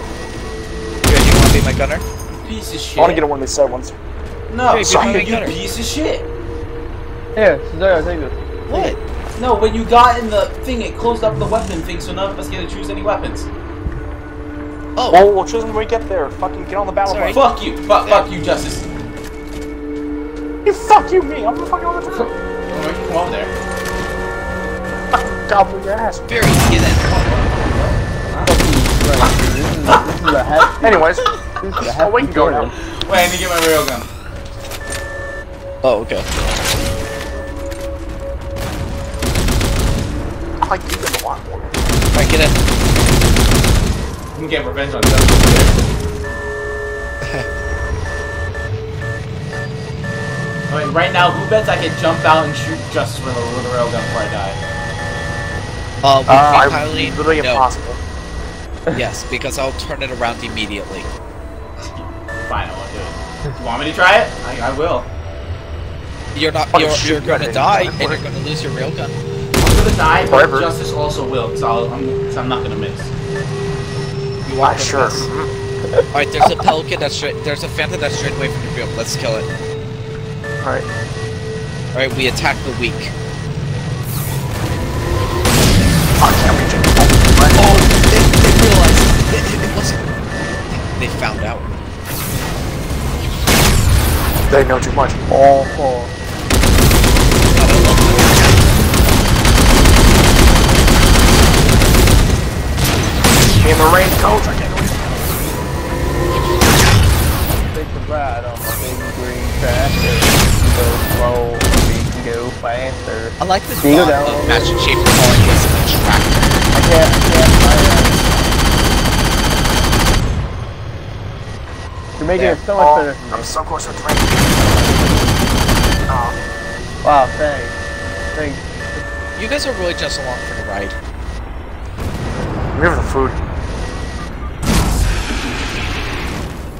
you wanna be my gunner? Piece of shit. I want to get a one of these side ones. No, Hey, sorry, become you gunner. piece of shit. Here, Cesaro, take this. What? No, when you got in the thing, it closed up the weapon thing, so none of us get to choose any weapons. Oh, Well, we'll choose them when we get there. Fucking get on the battle Sorry. Fuck you. Fuck, fuck you, Justice. You fuck you, me. I'm the fucking on the Come over there. fucking gobble your ass. Fury, get in. Right, this is, this is a hefty, Anyways, this is a oh, we can go now. Wait, I need to get my real gun. Oh, okay. I like you a lot more. Alright, get in. You can get revenge on Justice. Alright, right now, who bets I can jump out and shoot Justice with a, with a railgun before I die? Uh, with Uh, free I, piloting? literally no. impossible. Yes, because I'll turn it around immediately. Fine, I won't do it. You want me to try it? I, I will. You're not. Fucking You're, shoot you're gonna die, and you're gonna lose your railgun. I'm gonna die, but Forever. Justice also will, because I'm, cause I'm not gonna miss. You Ah, are sure. All right, there's a pelican that's straight. There's a phantom that's straight away from your field. Let's kill it. Alright. All right, we attack the weak. I can't reach it. Oh, they, they realized it, it wasn't. They found out. They know too much. Oh, oh. God, I love Me in the raincoat. I can't reach Take the ride on my baby green tractor. Go slow, we can go faster. I like the Can you go thought down of little Magic Shaper calling this a tractor. I can't, I can't find that. You're making it so much better for I'm so close to the train. Oh, Wow, thanks. Thanks. You guys are really just along for the ride. give the food.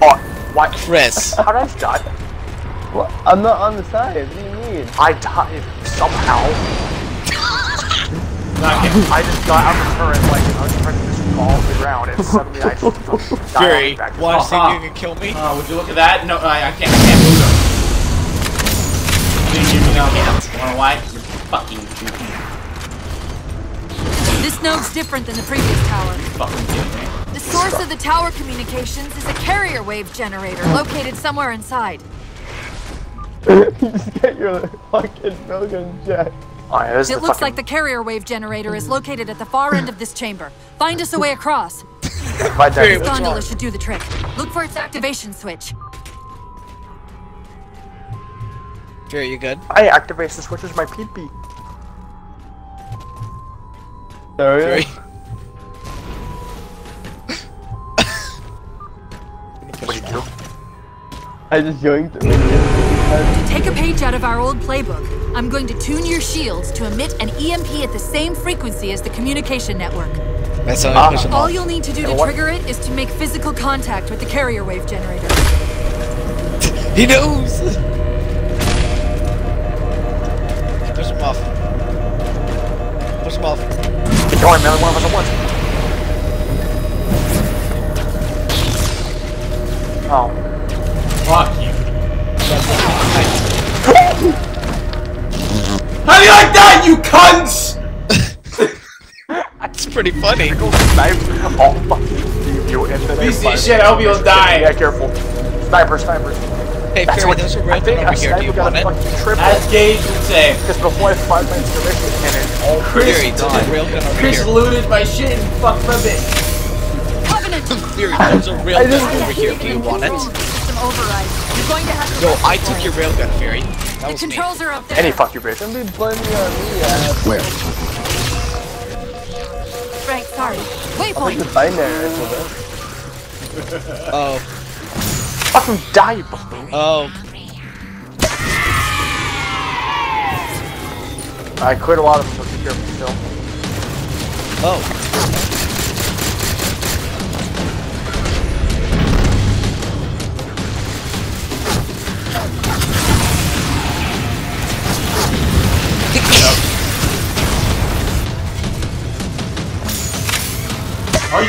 Oh, what? Chris. How did I die? What? I'm not on the side. What do you mean? I died somehow. I just got out of the turret like I was trying to just fall to the ground and suddenly I just fucking died Fury, back to wanna the see Uh-huh. if you can kill me? Uh, would you look at that? No, I, I can't, I can't move them. You didn't hear me now. Wanna why? You're fucking goofy. This node's different than the previous tower. Fucking kidding. The source of the tower communications is a carrier wave generator located somewhere inside just get your fucking million jet. Right, it looks fucking... like the carrier wave generator is located at the far end of this chamber. Find us a way across. this gondola should do the trick. Look for its activation switch. Jerry, you good? I activate the switch with my pee pee. Sorry. what did you do? I just joined. To take a page out of our old playbook, I'm going to tune your shields to emit an EMP at the same frequency as the communication network. That's how Ah. I push them All off. you'll need to do to what? trigger it is to make physical contact with the carrier wave generator. He knows! Push him off. Push him off. Keep going, man. One of us at once. Oh. Fuck you. How do you like that, you cunts? That's pretty funny. Snipe. Oh, fuck. You, you infinite Piece of shit, I hope you'll die. Yeah, careful. Sniper, sniper. Hey, That's Fury, what there's a I railgun think over a here. Do you sniper got want a it? fucking triple. As Gage would say. Because before I fired my intermission cannon, all Chris, Fury, there's a railgun Chris here. looted my shit and fucked my bitch. Covenant! Fury, there's a railgun over here. Do you want it? System override. You're going to have to. No, I took your railgun, Fury. That The was me. controls are up there. Any fuck you, bitch. Don't be blaming on me, ass. Where? Right, sorry. Like Waypoint. the binary for this. Oh, Fucking die, you buffoon. oh. I cleared a lot of them, but be careful still. Oh.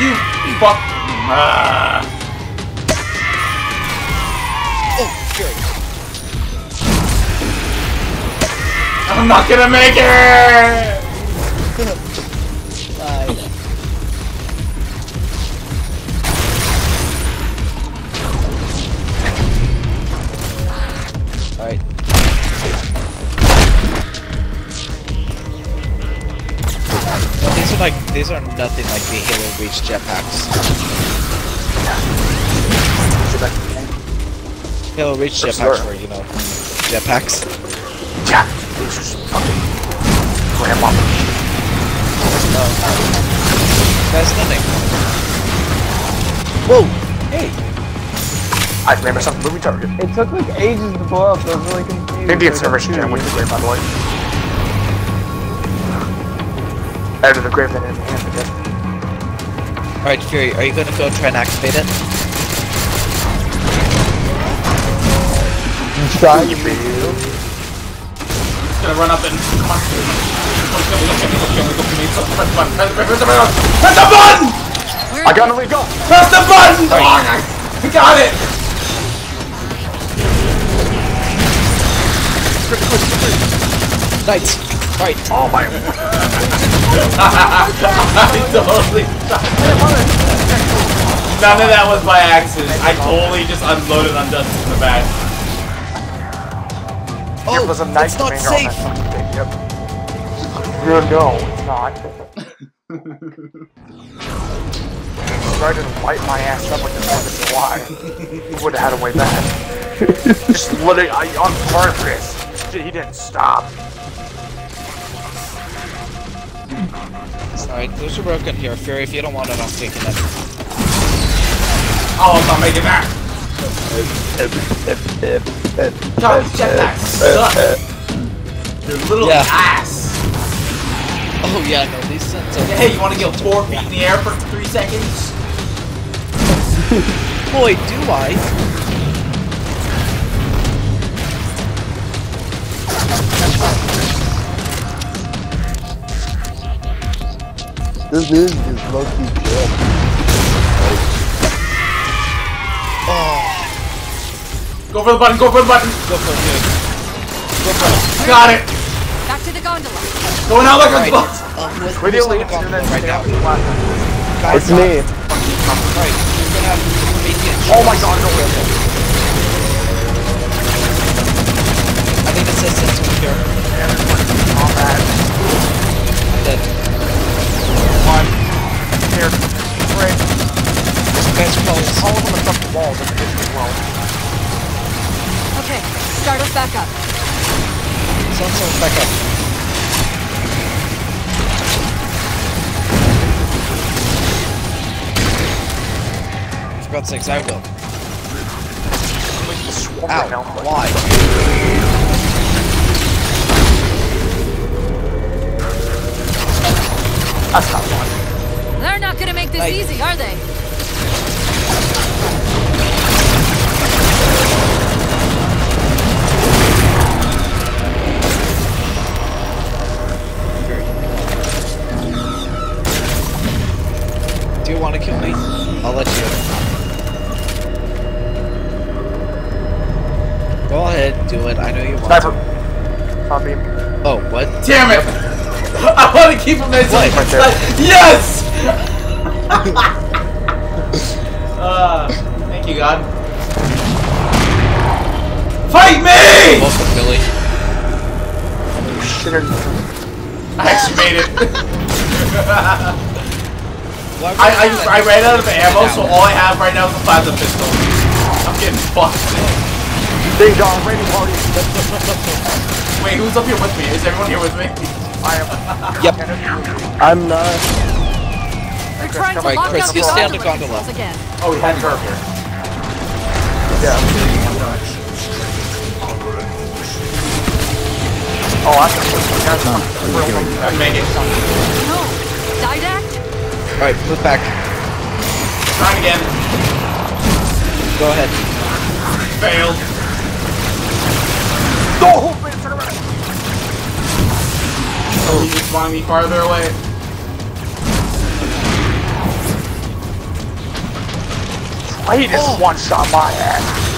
You fuck? Ah. Oh, Fury. I'm not gonna make it. These are like nothing like the Halo Reach jetpacks. Should I? Halo Reach That's jetpacks right. were, you know, jetpacks. Yeah, these are just fucking grandma. That's nothing. Whoa! Hey, I remember something movie target. it took like ages to blow up. I was really confused. Maybe Like, it's intermission I'm went to shooting the grave, by the way. Out of the grave that in the hand, I. Alright, Fury, are you gonna go try and activate it? you. Trying You to baby. Gonna run up and come on. Come on, come on, come on, come on, come on, come on, come on, Press press the button! Press the button! I got him, we go! Press the button! Oh, I got it! Knights! Alright, Oh my. I totally None of that was by accident. I totally just unloaded on Justice in the back. Oh, It was a nice it's not commander on that safe. yep. No, no, it's not. I tried to light my ass up like the 4th of July. He would have had a way back. Just literally, I, on purpose. He didn't stop. Alright, there's a broken here. Fury, if you don't want it, I'm taking it. Oh, I'm not making that. God, jetpacks suck. Your little Yeah. ass. Oh yeah, no, these sets are... Hey, you want to get four feet in the air for three seconds? Boy, do I! This news is low key chill. Go for the button, go for the button. Go for it, dude. Go for it. Got it. Back to the gondola. Going out like Right. a book. Who's, Quit who's the on the elites and then right now? out the last. Guys, It's me. Right, you're gonna have radiant Oh my god, no way. I need assistance with here. Here. Break. Guys, close. All of them are up the walls and hit as well. Okay, start us back up. Someone, someone, back up. For God's sakes, I will. Like the Ow, why? That's not fun. They're not gonna make this Like- easy, are they? Do you want to kill me? I'll let you. Go ahead, do it. I know you want Sniper. to. On beam. Oh, what? Damn it! I want to keep him as What? Right there. Yes! Uh, thank you, God. Fight me! Welcome, Billy. Shit, I actually made it. I, I, you I ran out of ammo, so all I have right now is a plasma pistol. I'm getting fucked. Ding dong, raiding party. Wait, who's up here with me? Is everyone here with me? I am. Yep. I'm not. They're trying to Alright, lock Chris, down you the stay on the gondola gondola. again. Oh, we had her up here. Yeah. Oh, I can put some guys on. I make it. No, Didact? Alright, move back. Try again. Go ahead. Failed. No, oh, hold me, turn around. Oh, you just wanted me farther away. He just one oh. shot my ass?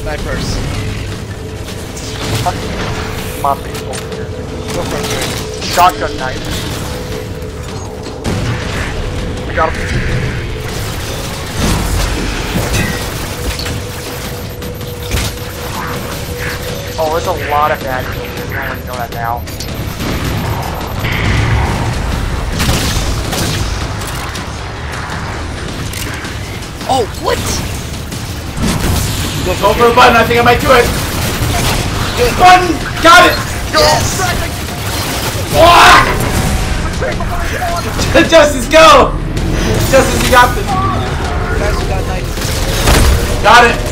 Snipers. My here. Go for. Shotgun knife. We got him. Oh, there's a lot of bad people. I already know that now. Oh, what? Go for a button. I think I might do it. Button. Got it. Yes! Fuck! Justice, go! Justice, you got this. Guys, you got knife. Got it.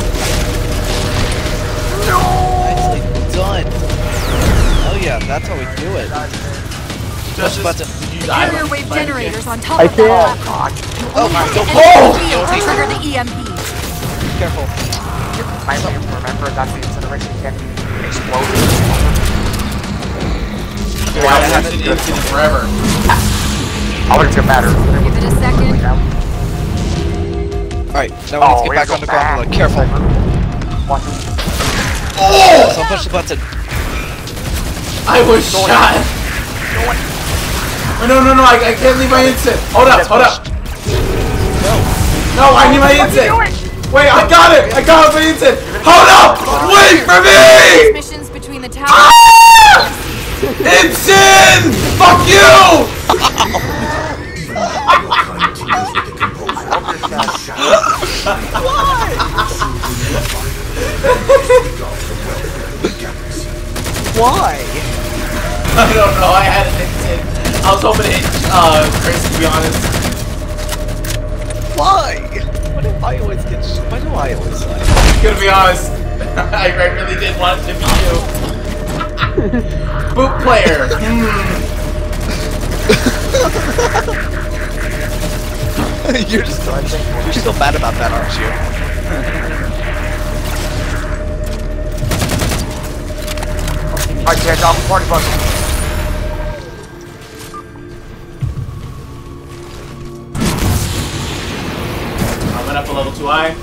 That's how we do it. Justice, button. did you die? Carrier wave generators on top I of that can't. platform. Oh my god. Oh! to trigger the EMP. Careful. I don't even remember that's the incineration can explode. Why I have an incident forever? I wouldn't get matter. Give it a second. Alright, now we need to Oh, get back on the go back. gondola. Careful. Watch Oh! So push the button. I was shot. Oh, no, no, no! I, I can't leave my instant. Hold up, hold up. No, I need my instant. Wait, I got it. I got my instant. Hold up! Wait for me! Missions between the towers. Ah! Instant! Fuck you! Why? I don't know. I had an instant. I was hoping to hit uh, Chris, to be honest. Why? Why do I always get sh- Why do I always die? Gonna be honest. I, I really did want it to be you. Boot player. Hmm. you're just you're still mad about that, aren't you? I can't drop a party button. Level too high.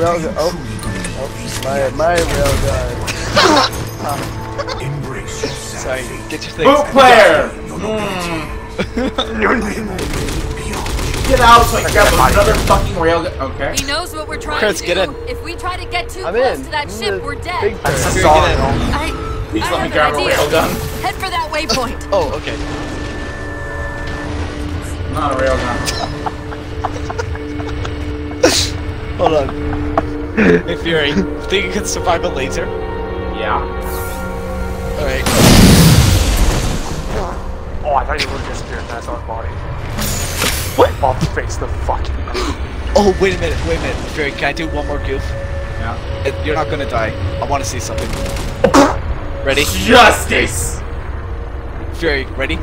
Railgun. Oh. oh. My, my railgun. Embrace Sorry, get your things. Boot player. Hmm. Beyond you. Get out so I can grab another fucking railgun. Okay. He knows what we're trying Chris, to get do. in. If we try to get too I'm close in. to that This ship, we're dead. big That's a turn. song. get in. I, Please I let me grab an a idea. railgun. Head for that waypoint. Oh, okay. Not a railgun. Hold on. hey, Fury. Think you can survive a laser? Yeah. Alright. Oh, I thought you would have disappeared. That's on his body. What? I'll face the fucking. Oh, wait a minute, wait a minute. Fury, can I do one more goof? Yeah. It, you're not gonna die. I wanna see something. Ready? Justice! Fury, ready?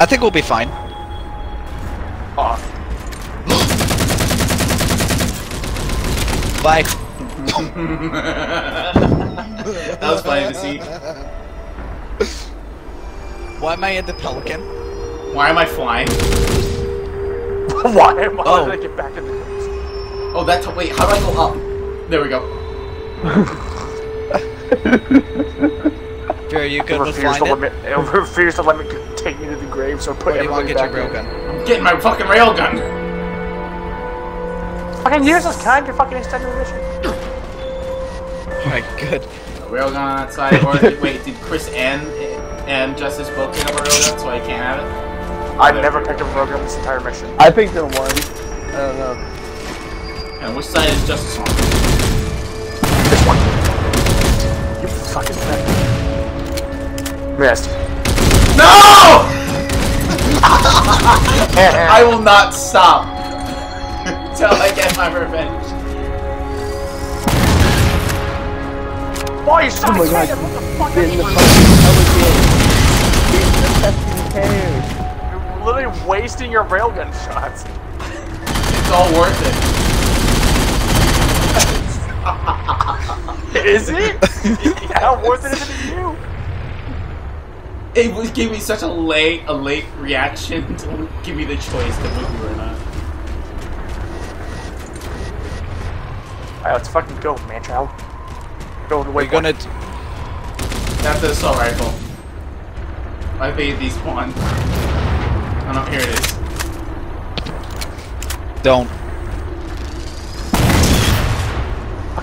I think we'll be fine. Off. Bye. that was funny to see. Why am I in the Pelican? Why am I flying? Why am I? Oh. I get back in the ghost? Oh, that's wait. How do I go up? There we go. Fury, you It good with refused, flying to let it? me, it refused to let me take me to the grave, so put Or do you want get your in. railgun? I'm getting my fucking railgun. Fucking use this kind, you fucking extended the mission. Alright, good. Railgun on that side. Or wait, did Chris and and Justice both pick up a railgun, so I can't have it? I've never picked up a program this entire mission. I picked up one. I don't know. And which side is Justice on? This one. You fucking thing. Missed. No! I will not stop until I get my revenge. Why you shot Oh my god. What the fuck? Get in the You're fucking Pelican. Beat the testing cares. literally wasting your railgun shots. It's all worth it. Is it? How worth it is it to you? It was gave me such a late a late reaction to give me the choice to move you or not. Alright, let's fucking go, man child. Go to the We're gonna. That's the assault rifle. I made these one. Oh no, here it is. Don't.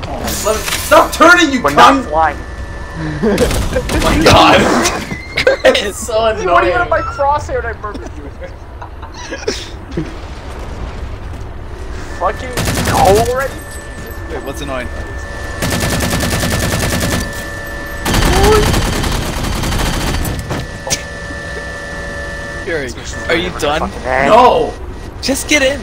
Oh, let stop turning, you We're not cunt! flying. Oh my god. it's so You weren't even annoying. in my crosshair and I murdered you. fucking go already? Wait, what's annoying? Fury, are you done? No! Just get in.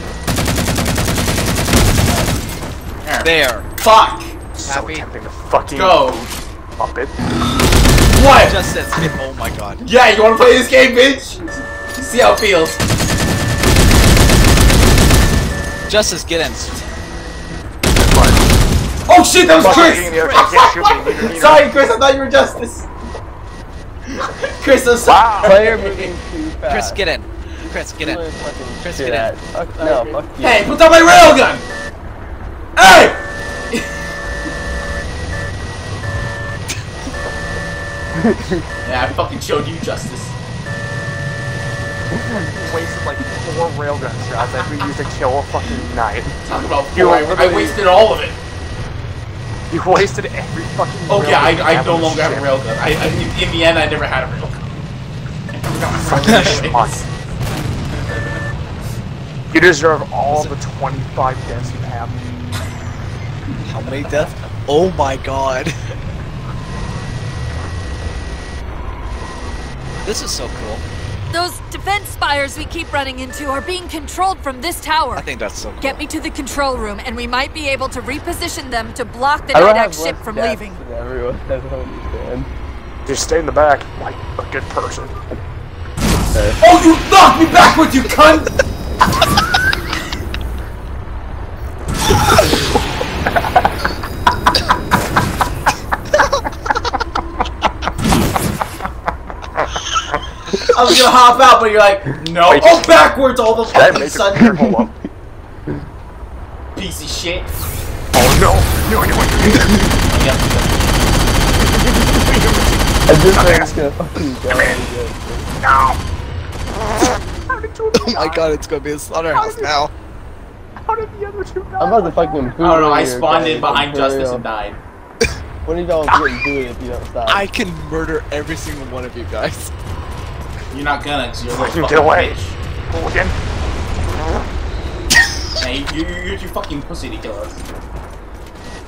There. There. Fuck! So Happy? tempting to fucking Go! bump it. What? Just says, oh my god. Yeah, you wanna play this game, bitch? See how it feels. Justice, get in. Oh shit, that was Fucking Chris! getting the other guy can't shoot me. Neither- neither- Sorry, Chris, I thought you were Justice. Chris, I'm sorry. Wow. Player moving too fast. Chris, get in. Chris, get in. Chris, get in. Fuck, no, fuck you. Hey, put down my railgun! Hey! yeah, I fucking showed you justice. wasted like four railgun shots that we used to kill a fucking knight. Talk about You four. I, I wasted all of it. You wasted every fucking. Oh yeah, I, I have no on longer have a railgun. I, I in, in the end, I never had a railgun. I forgot my Fucking fucking schmuck. You deserve all the 25 deaths you have. How many deaths? Oh my god. This is so cool. Those defense spires we keep running into are being controlled from this tower. I think that's so cool. Get me to the control room, and we might be able to reposition them to block the I don't Didact's ship from leaving. than Everyone, I don't understand. Just stay in the back like a good person. Oh, you knocked me backwards, you cunt! I was gonna hop out, but you're like, no. Wait. Oh, backwards all the fucking make a sudden. Hold up. Piece of shit. Oh no! No, no, I just think it's gonna fucking die. Oh my god, it's gonna be a slaughterhouse now. How did the other two die? I'm about to fucking I don't know, I spawned in behind for Justice and um, died. When are y'all getting if you don't stop? I can murder every single one of you guys. You're not gonna, cause you're a little Get away. bitch. Hooligan. Hey, you, you, you're too fucking pussy to kill us.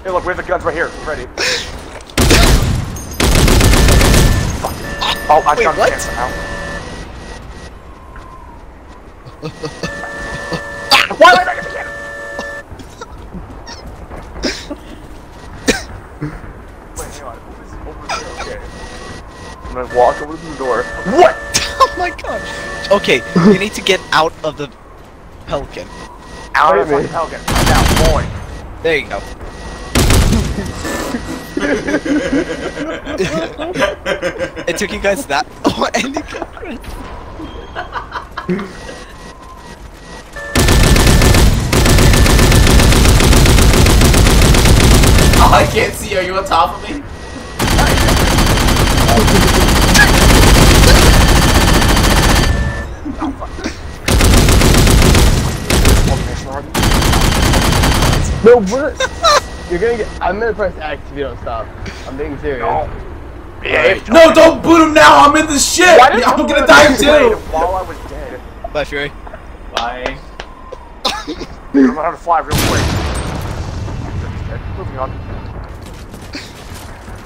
Hey, look, we have the guns right here. Ready. Oh, I Wait, got what? cancer now. Why did I get the cannon? Wait, hang on. Who is over there? Okay. I'm gonna walk over to the door. What? Okay, you need to get out of the pelican. Out of the Wait a pelican. Now, boy. There you go. it took you guys that. Oh, and you got rid. Oh, I can't see. Are you on top of me? No, what? You're gonna get. I'm gonna press X if you don't stop. I'm being serious. No. Behave. No, don't boot him now. I'm in the shit. I'm gonna die it too. While I was dead. Bye, Fury. Bye. I'm gonna learn how to fly real quick. Moving on.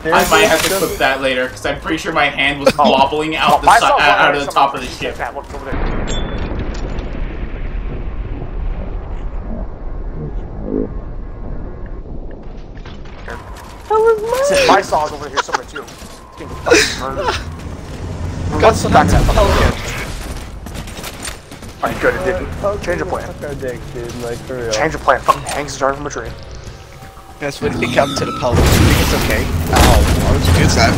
I might have to clip that later because I'm pretty sure my hand was Oh. wobbling out the my si- son's uh, out of the top of the ship. Cat, look over there. Shit, my saw's over here somewhere too. It's getting fucking murdered. Got some back to. Alright, good, it didn't. Change of plan. Fuck our dicks, dude. Like, for real. Change of plan. Fucking Hank's driving from a train. Guys, what do you think happened to the pelican? Do you think it's okay? Ow, why would you do that?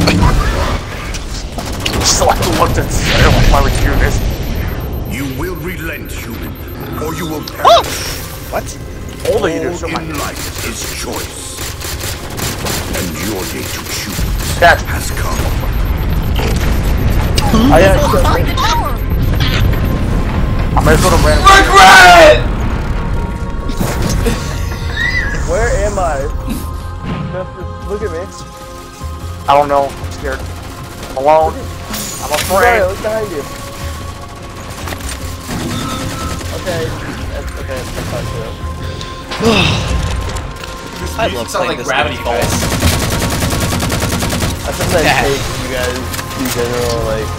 Still haven't looked at Sarah. Oh, why would you do this? You will relent, human, or you will perish. Oh! what? All the do, so All my in life is choice. And your day to choose that. has come. I got Behind the tower! I'm gonna go to random. Regret. Where am I? Justice, look at me. I don't know. I'm scared. I'm alone. I'm Mario, afraid. look behind you. Okay, that's okay. That's fine too. I love sounds playing like this Gravity game with you Falls. I sometimes Yeah. hate you guys in general, like.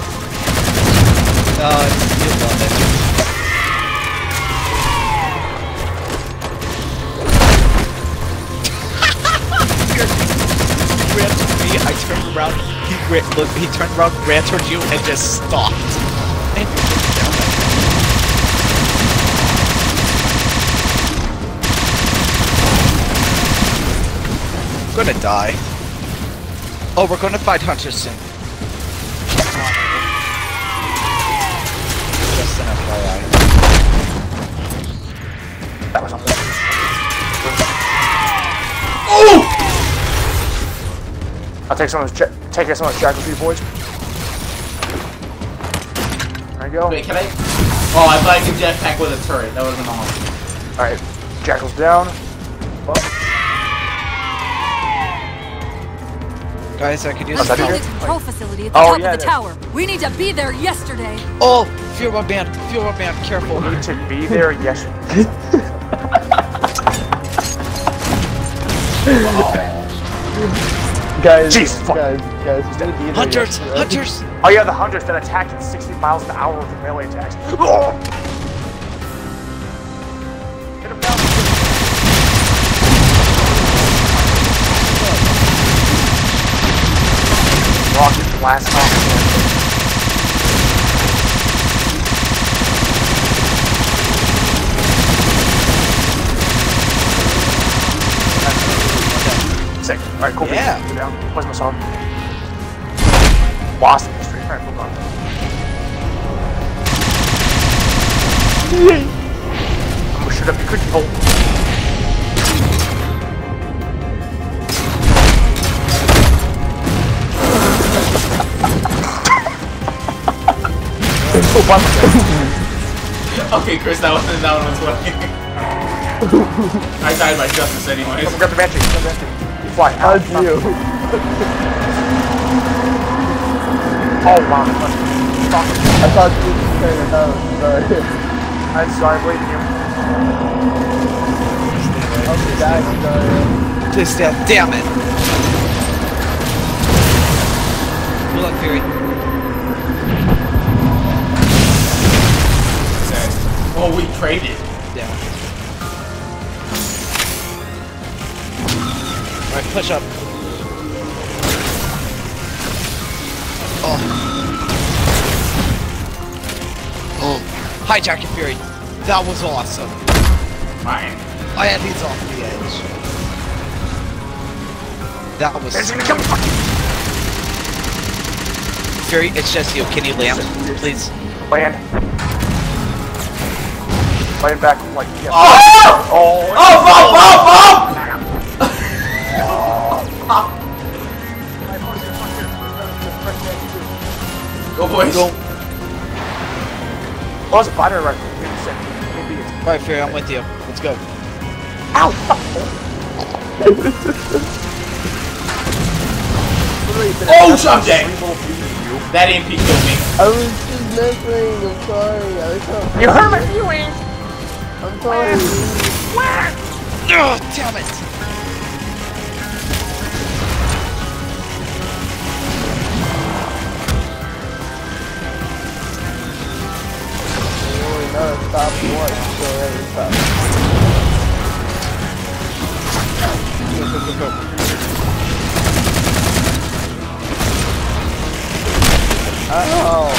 No, it's, you I turned around, he look, he turned around, ran towards you, and just stopped. And you just down there. I'm gonna die. Oh, we're gonna fight Hunter soon. Just an FYI. That was a Oh! I'll take some of this. Ja- take some of this jackal for you boys. There you go. Wait, can I? Oh, I thought I could jetpack with a turret. That would have been awesome. All right, jackal's down. Guys, I could use What's some that help. here? control facility at the Oh, top yeah, of the tower. We need to be there yesterday. Oh, feel my band, feel my band, careful. We need to be there. Yes. Guys, Jesus fuck. guys, guys, we Hunters, yesterday. hunters! Oh yeah, the hunters that attacked at 60 miles an hour with the melee attacks. Oh! Get him down. Rocket blast off. Sick. Alright, cool. Yeah. Go down. Where's my song? Lost in history. Alright, hold on. Yay! I'm gonna shoot up your cookie hole. okay, Chris, that wasn't that one was working. I died by justice anyway. Grab the battery, grab the battery. You fly. Ow, How'd you? Oh, wow. Fuck. I thought you were turning it down. Sorry. I'm sorry, I believe in you. Okay, guys, sorry. Please stay up. Damn it. Good luck, Fury. Oh, we traded. Alright, push up. Oh. Oh. Hijack your Fury. That was awesome. Fine. I had these off the edge. That was There's gonna come fucking Fury, it's just you. Can you land, please? land. Land back like yeah. Oh! Oh, Oh, bump, bump, bump! Boys. Go. Oh, it's a fighter right there. Maybe it's- Maybe it's. Alright, Fury, I'm with you. Let's go. Ow! Oh, I'm. That EMP killed me. I was just messing. I'm sorry. I was trying. You hurt my feelings! I'm sorry. Oh, damn it! Only know stop once, so every stop. Go, go, go, go. Oh.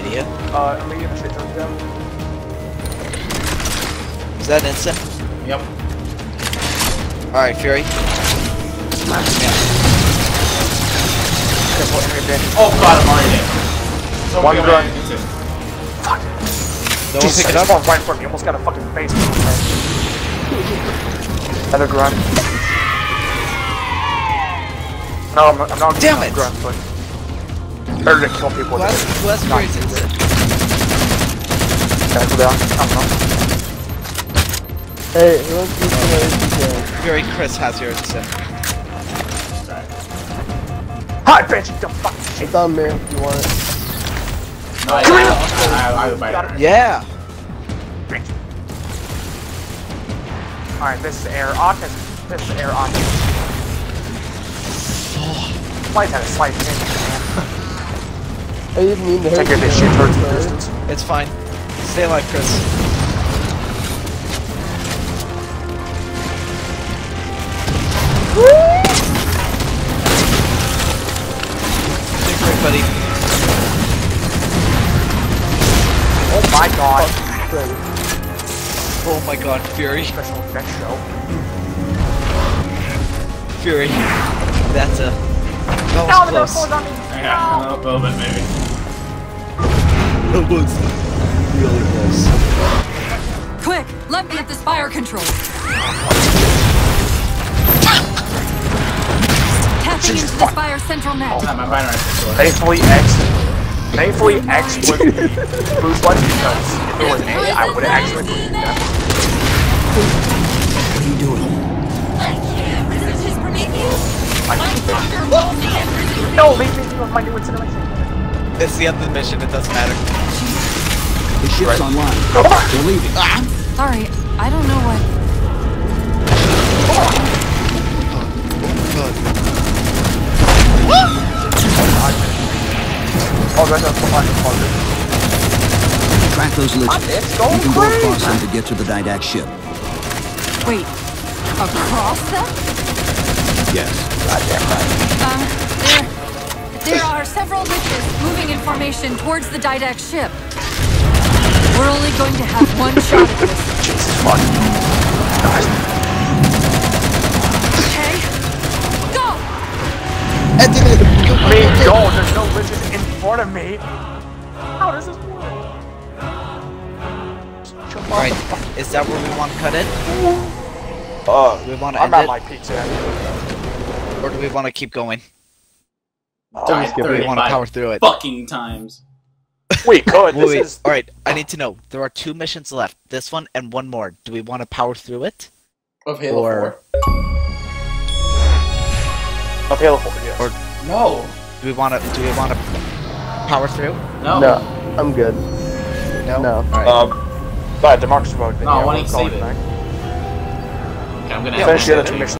Idiot. Uh, I'm gonna give a shit ton down. Is that an instant? Yep. Alright, Fury. Careful, enemy advantage. Oh god, I'm already dead. So One good, gun. man. It's it. No Jesus, pick I it just up. walked right in front of me. Almost got a fucking face. Another grunt. No, I'm, I'm not Damn it. grunt, but better to kill people. Who than has, who has not Fury's do it. instant? Can I go down? I don't know. Hey, who wants to do some Fury, Chris has your instant. Hi, bitch! You dumb fucking shit. It's on me if you want it. No, I, I, I, I, I, Got. Yeah! Alright, this is air autism. This is air autism. Flight had a slight change, man. I didn't mean to hurt Take you. this shit towards the distance. It's fine. Stay alive, Chris. Take care, buddy. My god. Oh my god, Fury. Special effects show. Fury. That's a. That No, was the close. falls on me. yeah, a little bit maybe. That was really close. Quick, let me at this fire control. Tapping into the fire central net. Not my binary controller. Thankfully, X. Thankfully, X was Bruce one because if it was A, I would have actually believed that. What are you doing? I can't. I can't remember. No, leave me with my new incineration. It's the end of the mission, it doesn't matter. The ship's online. Oh. They're leaving. Ah! Sorry, I don't know what. Oh, that's not so much harder. Track those lizards. It's You going can go across them to get to the Didact ship. Wait, across them? Yes. Um, there, there are several Liches moving in formation towards the Didact ship. We're only going to have one shot at this. Jesus fuck. Okay? Go! I mean, go, there's no lizard in front of me. How does this work? Jump Alright, is that where we want to cut it? Uh, we want to I'm end at it? my pizza. Or do we want to keep going? died skip. We want to power through it. fucking times. We could. Wait, This wait. is All right, I need to know. There are two missions left. This one and one more. Do we want to power through it? Of Halo Or- 4. of Halo 4, yes. Or- No. Do we want to? Do we want to power through? No. No, I'm good. No. No. All right. Um, but democracy mode. then No, I wanna we'll call it save it. a night. Okay, I'm gonna Yeah, have Finish to the other save two it. missions.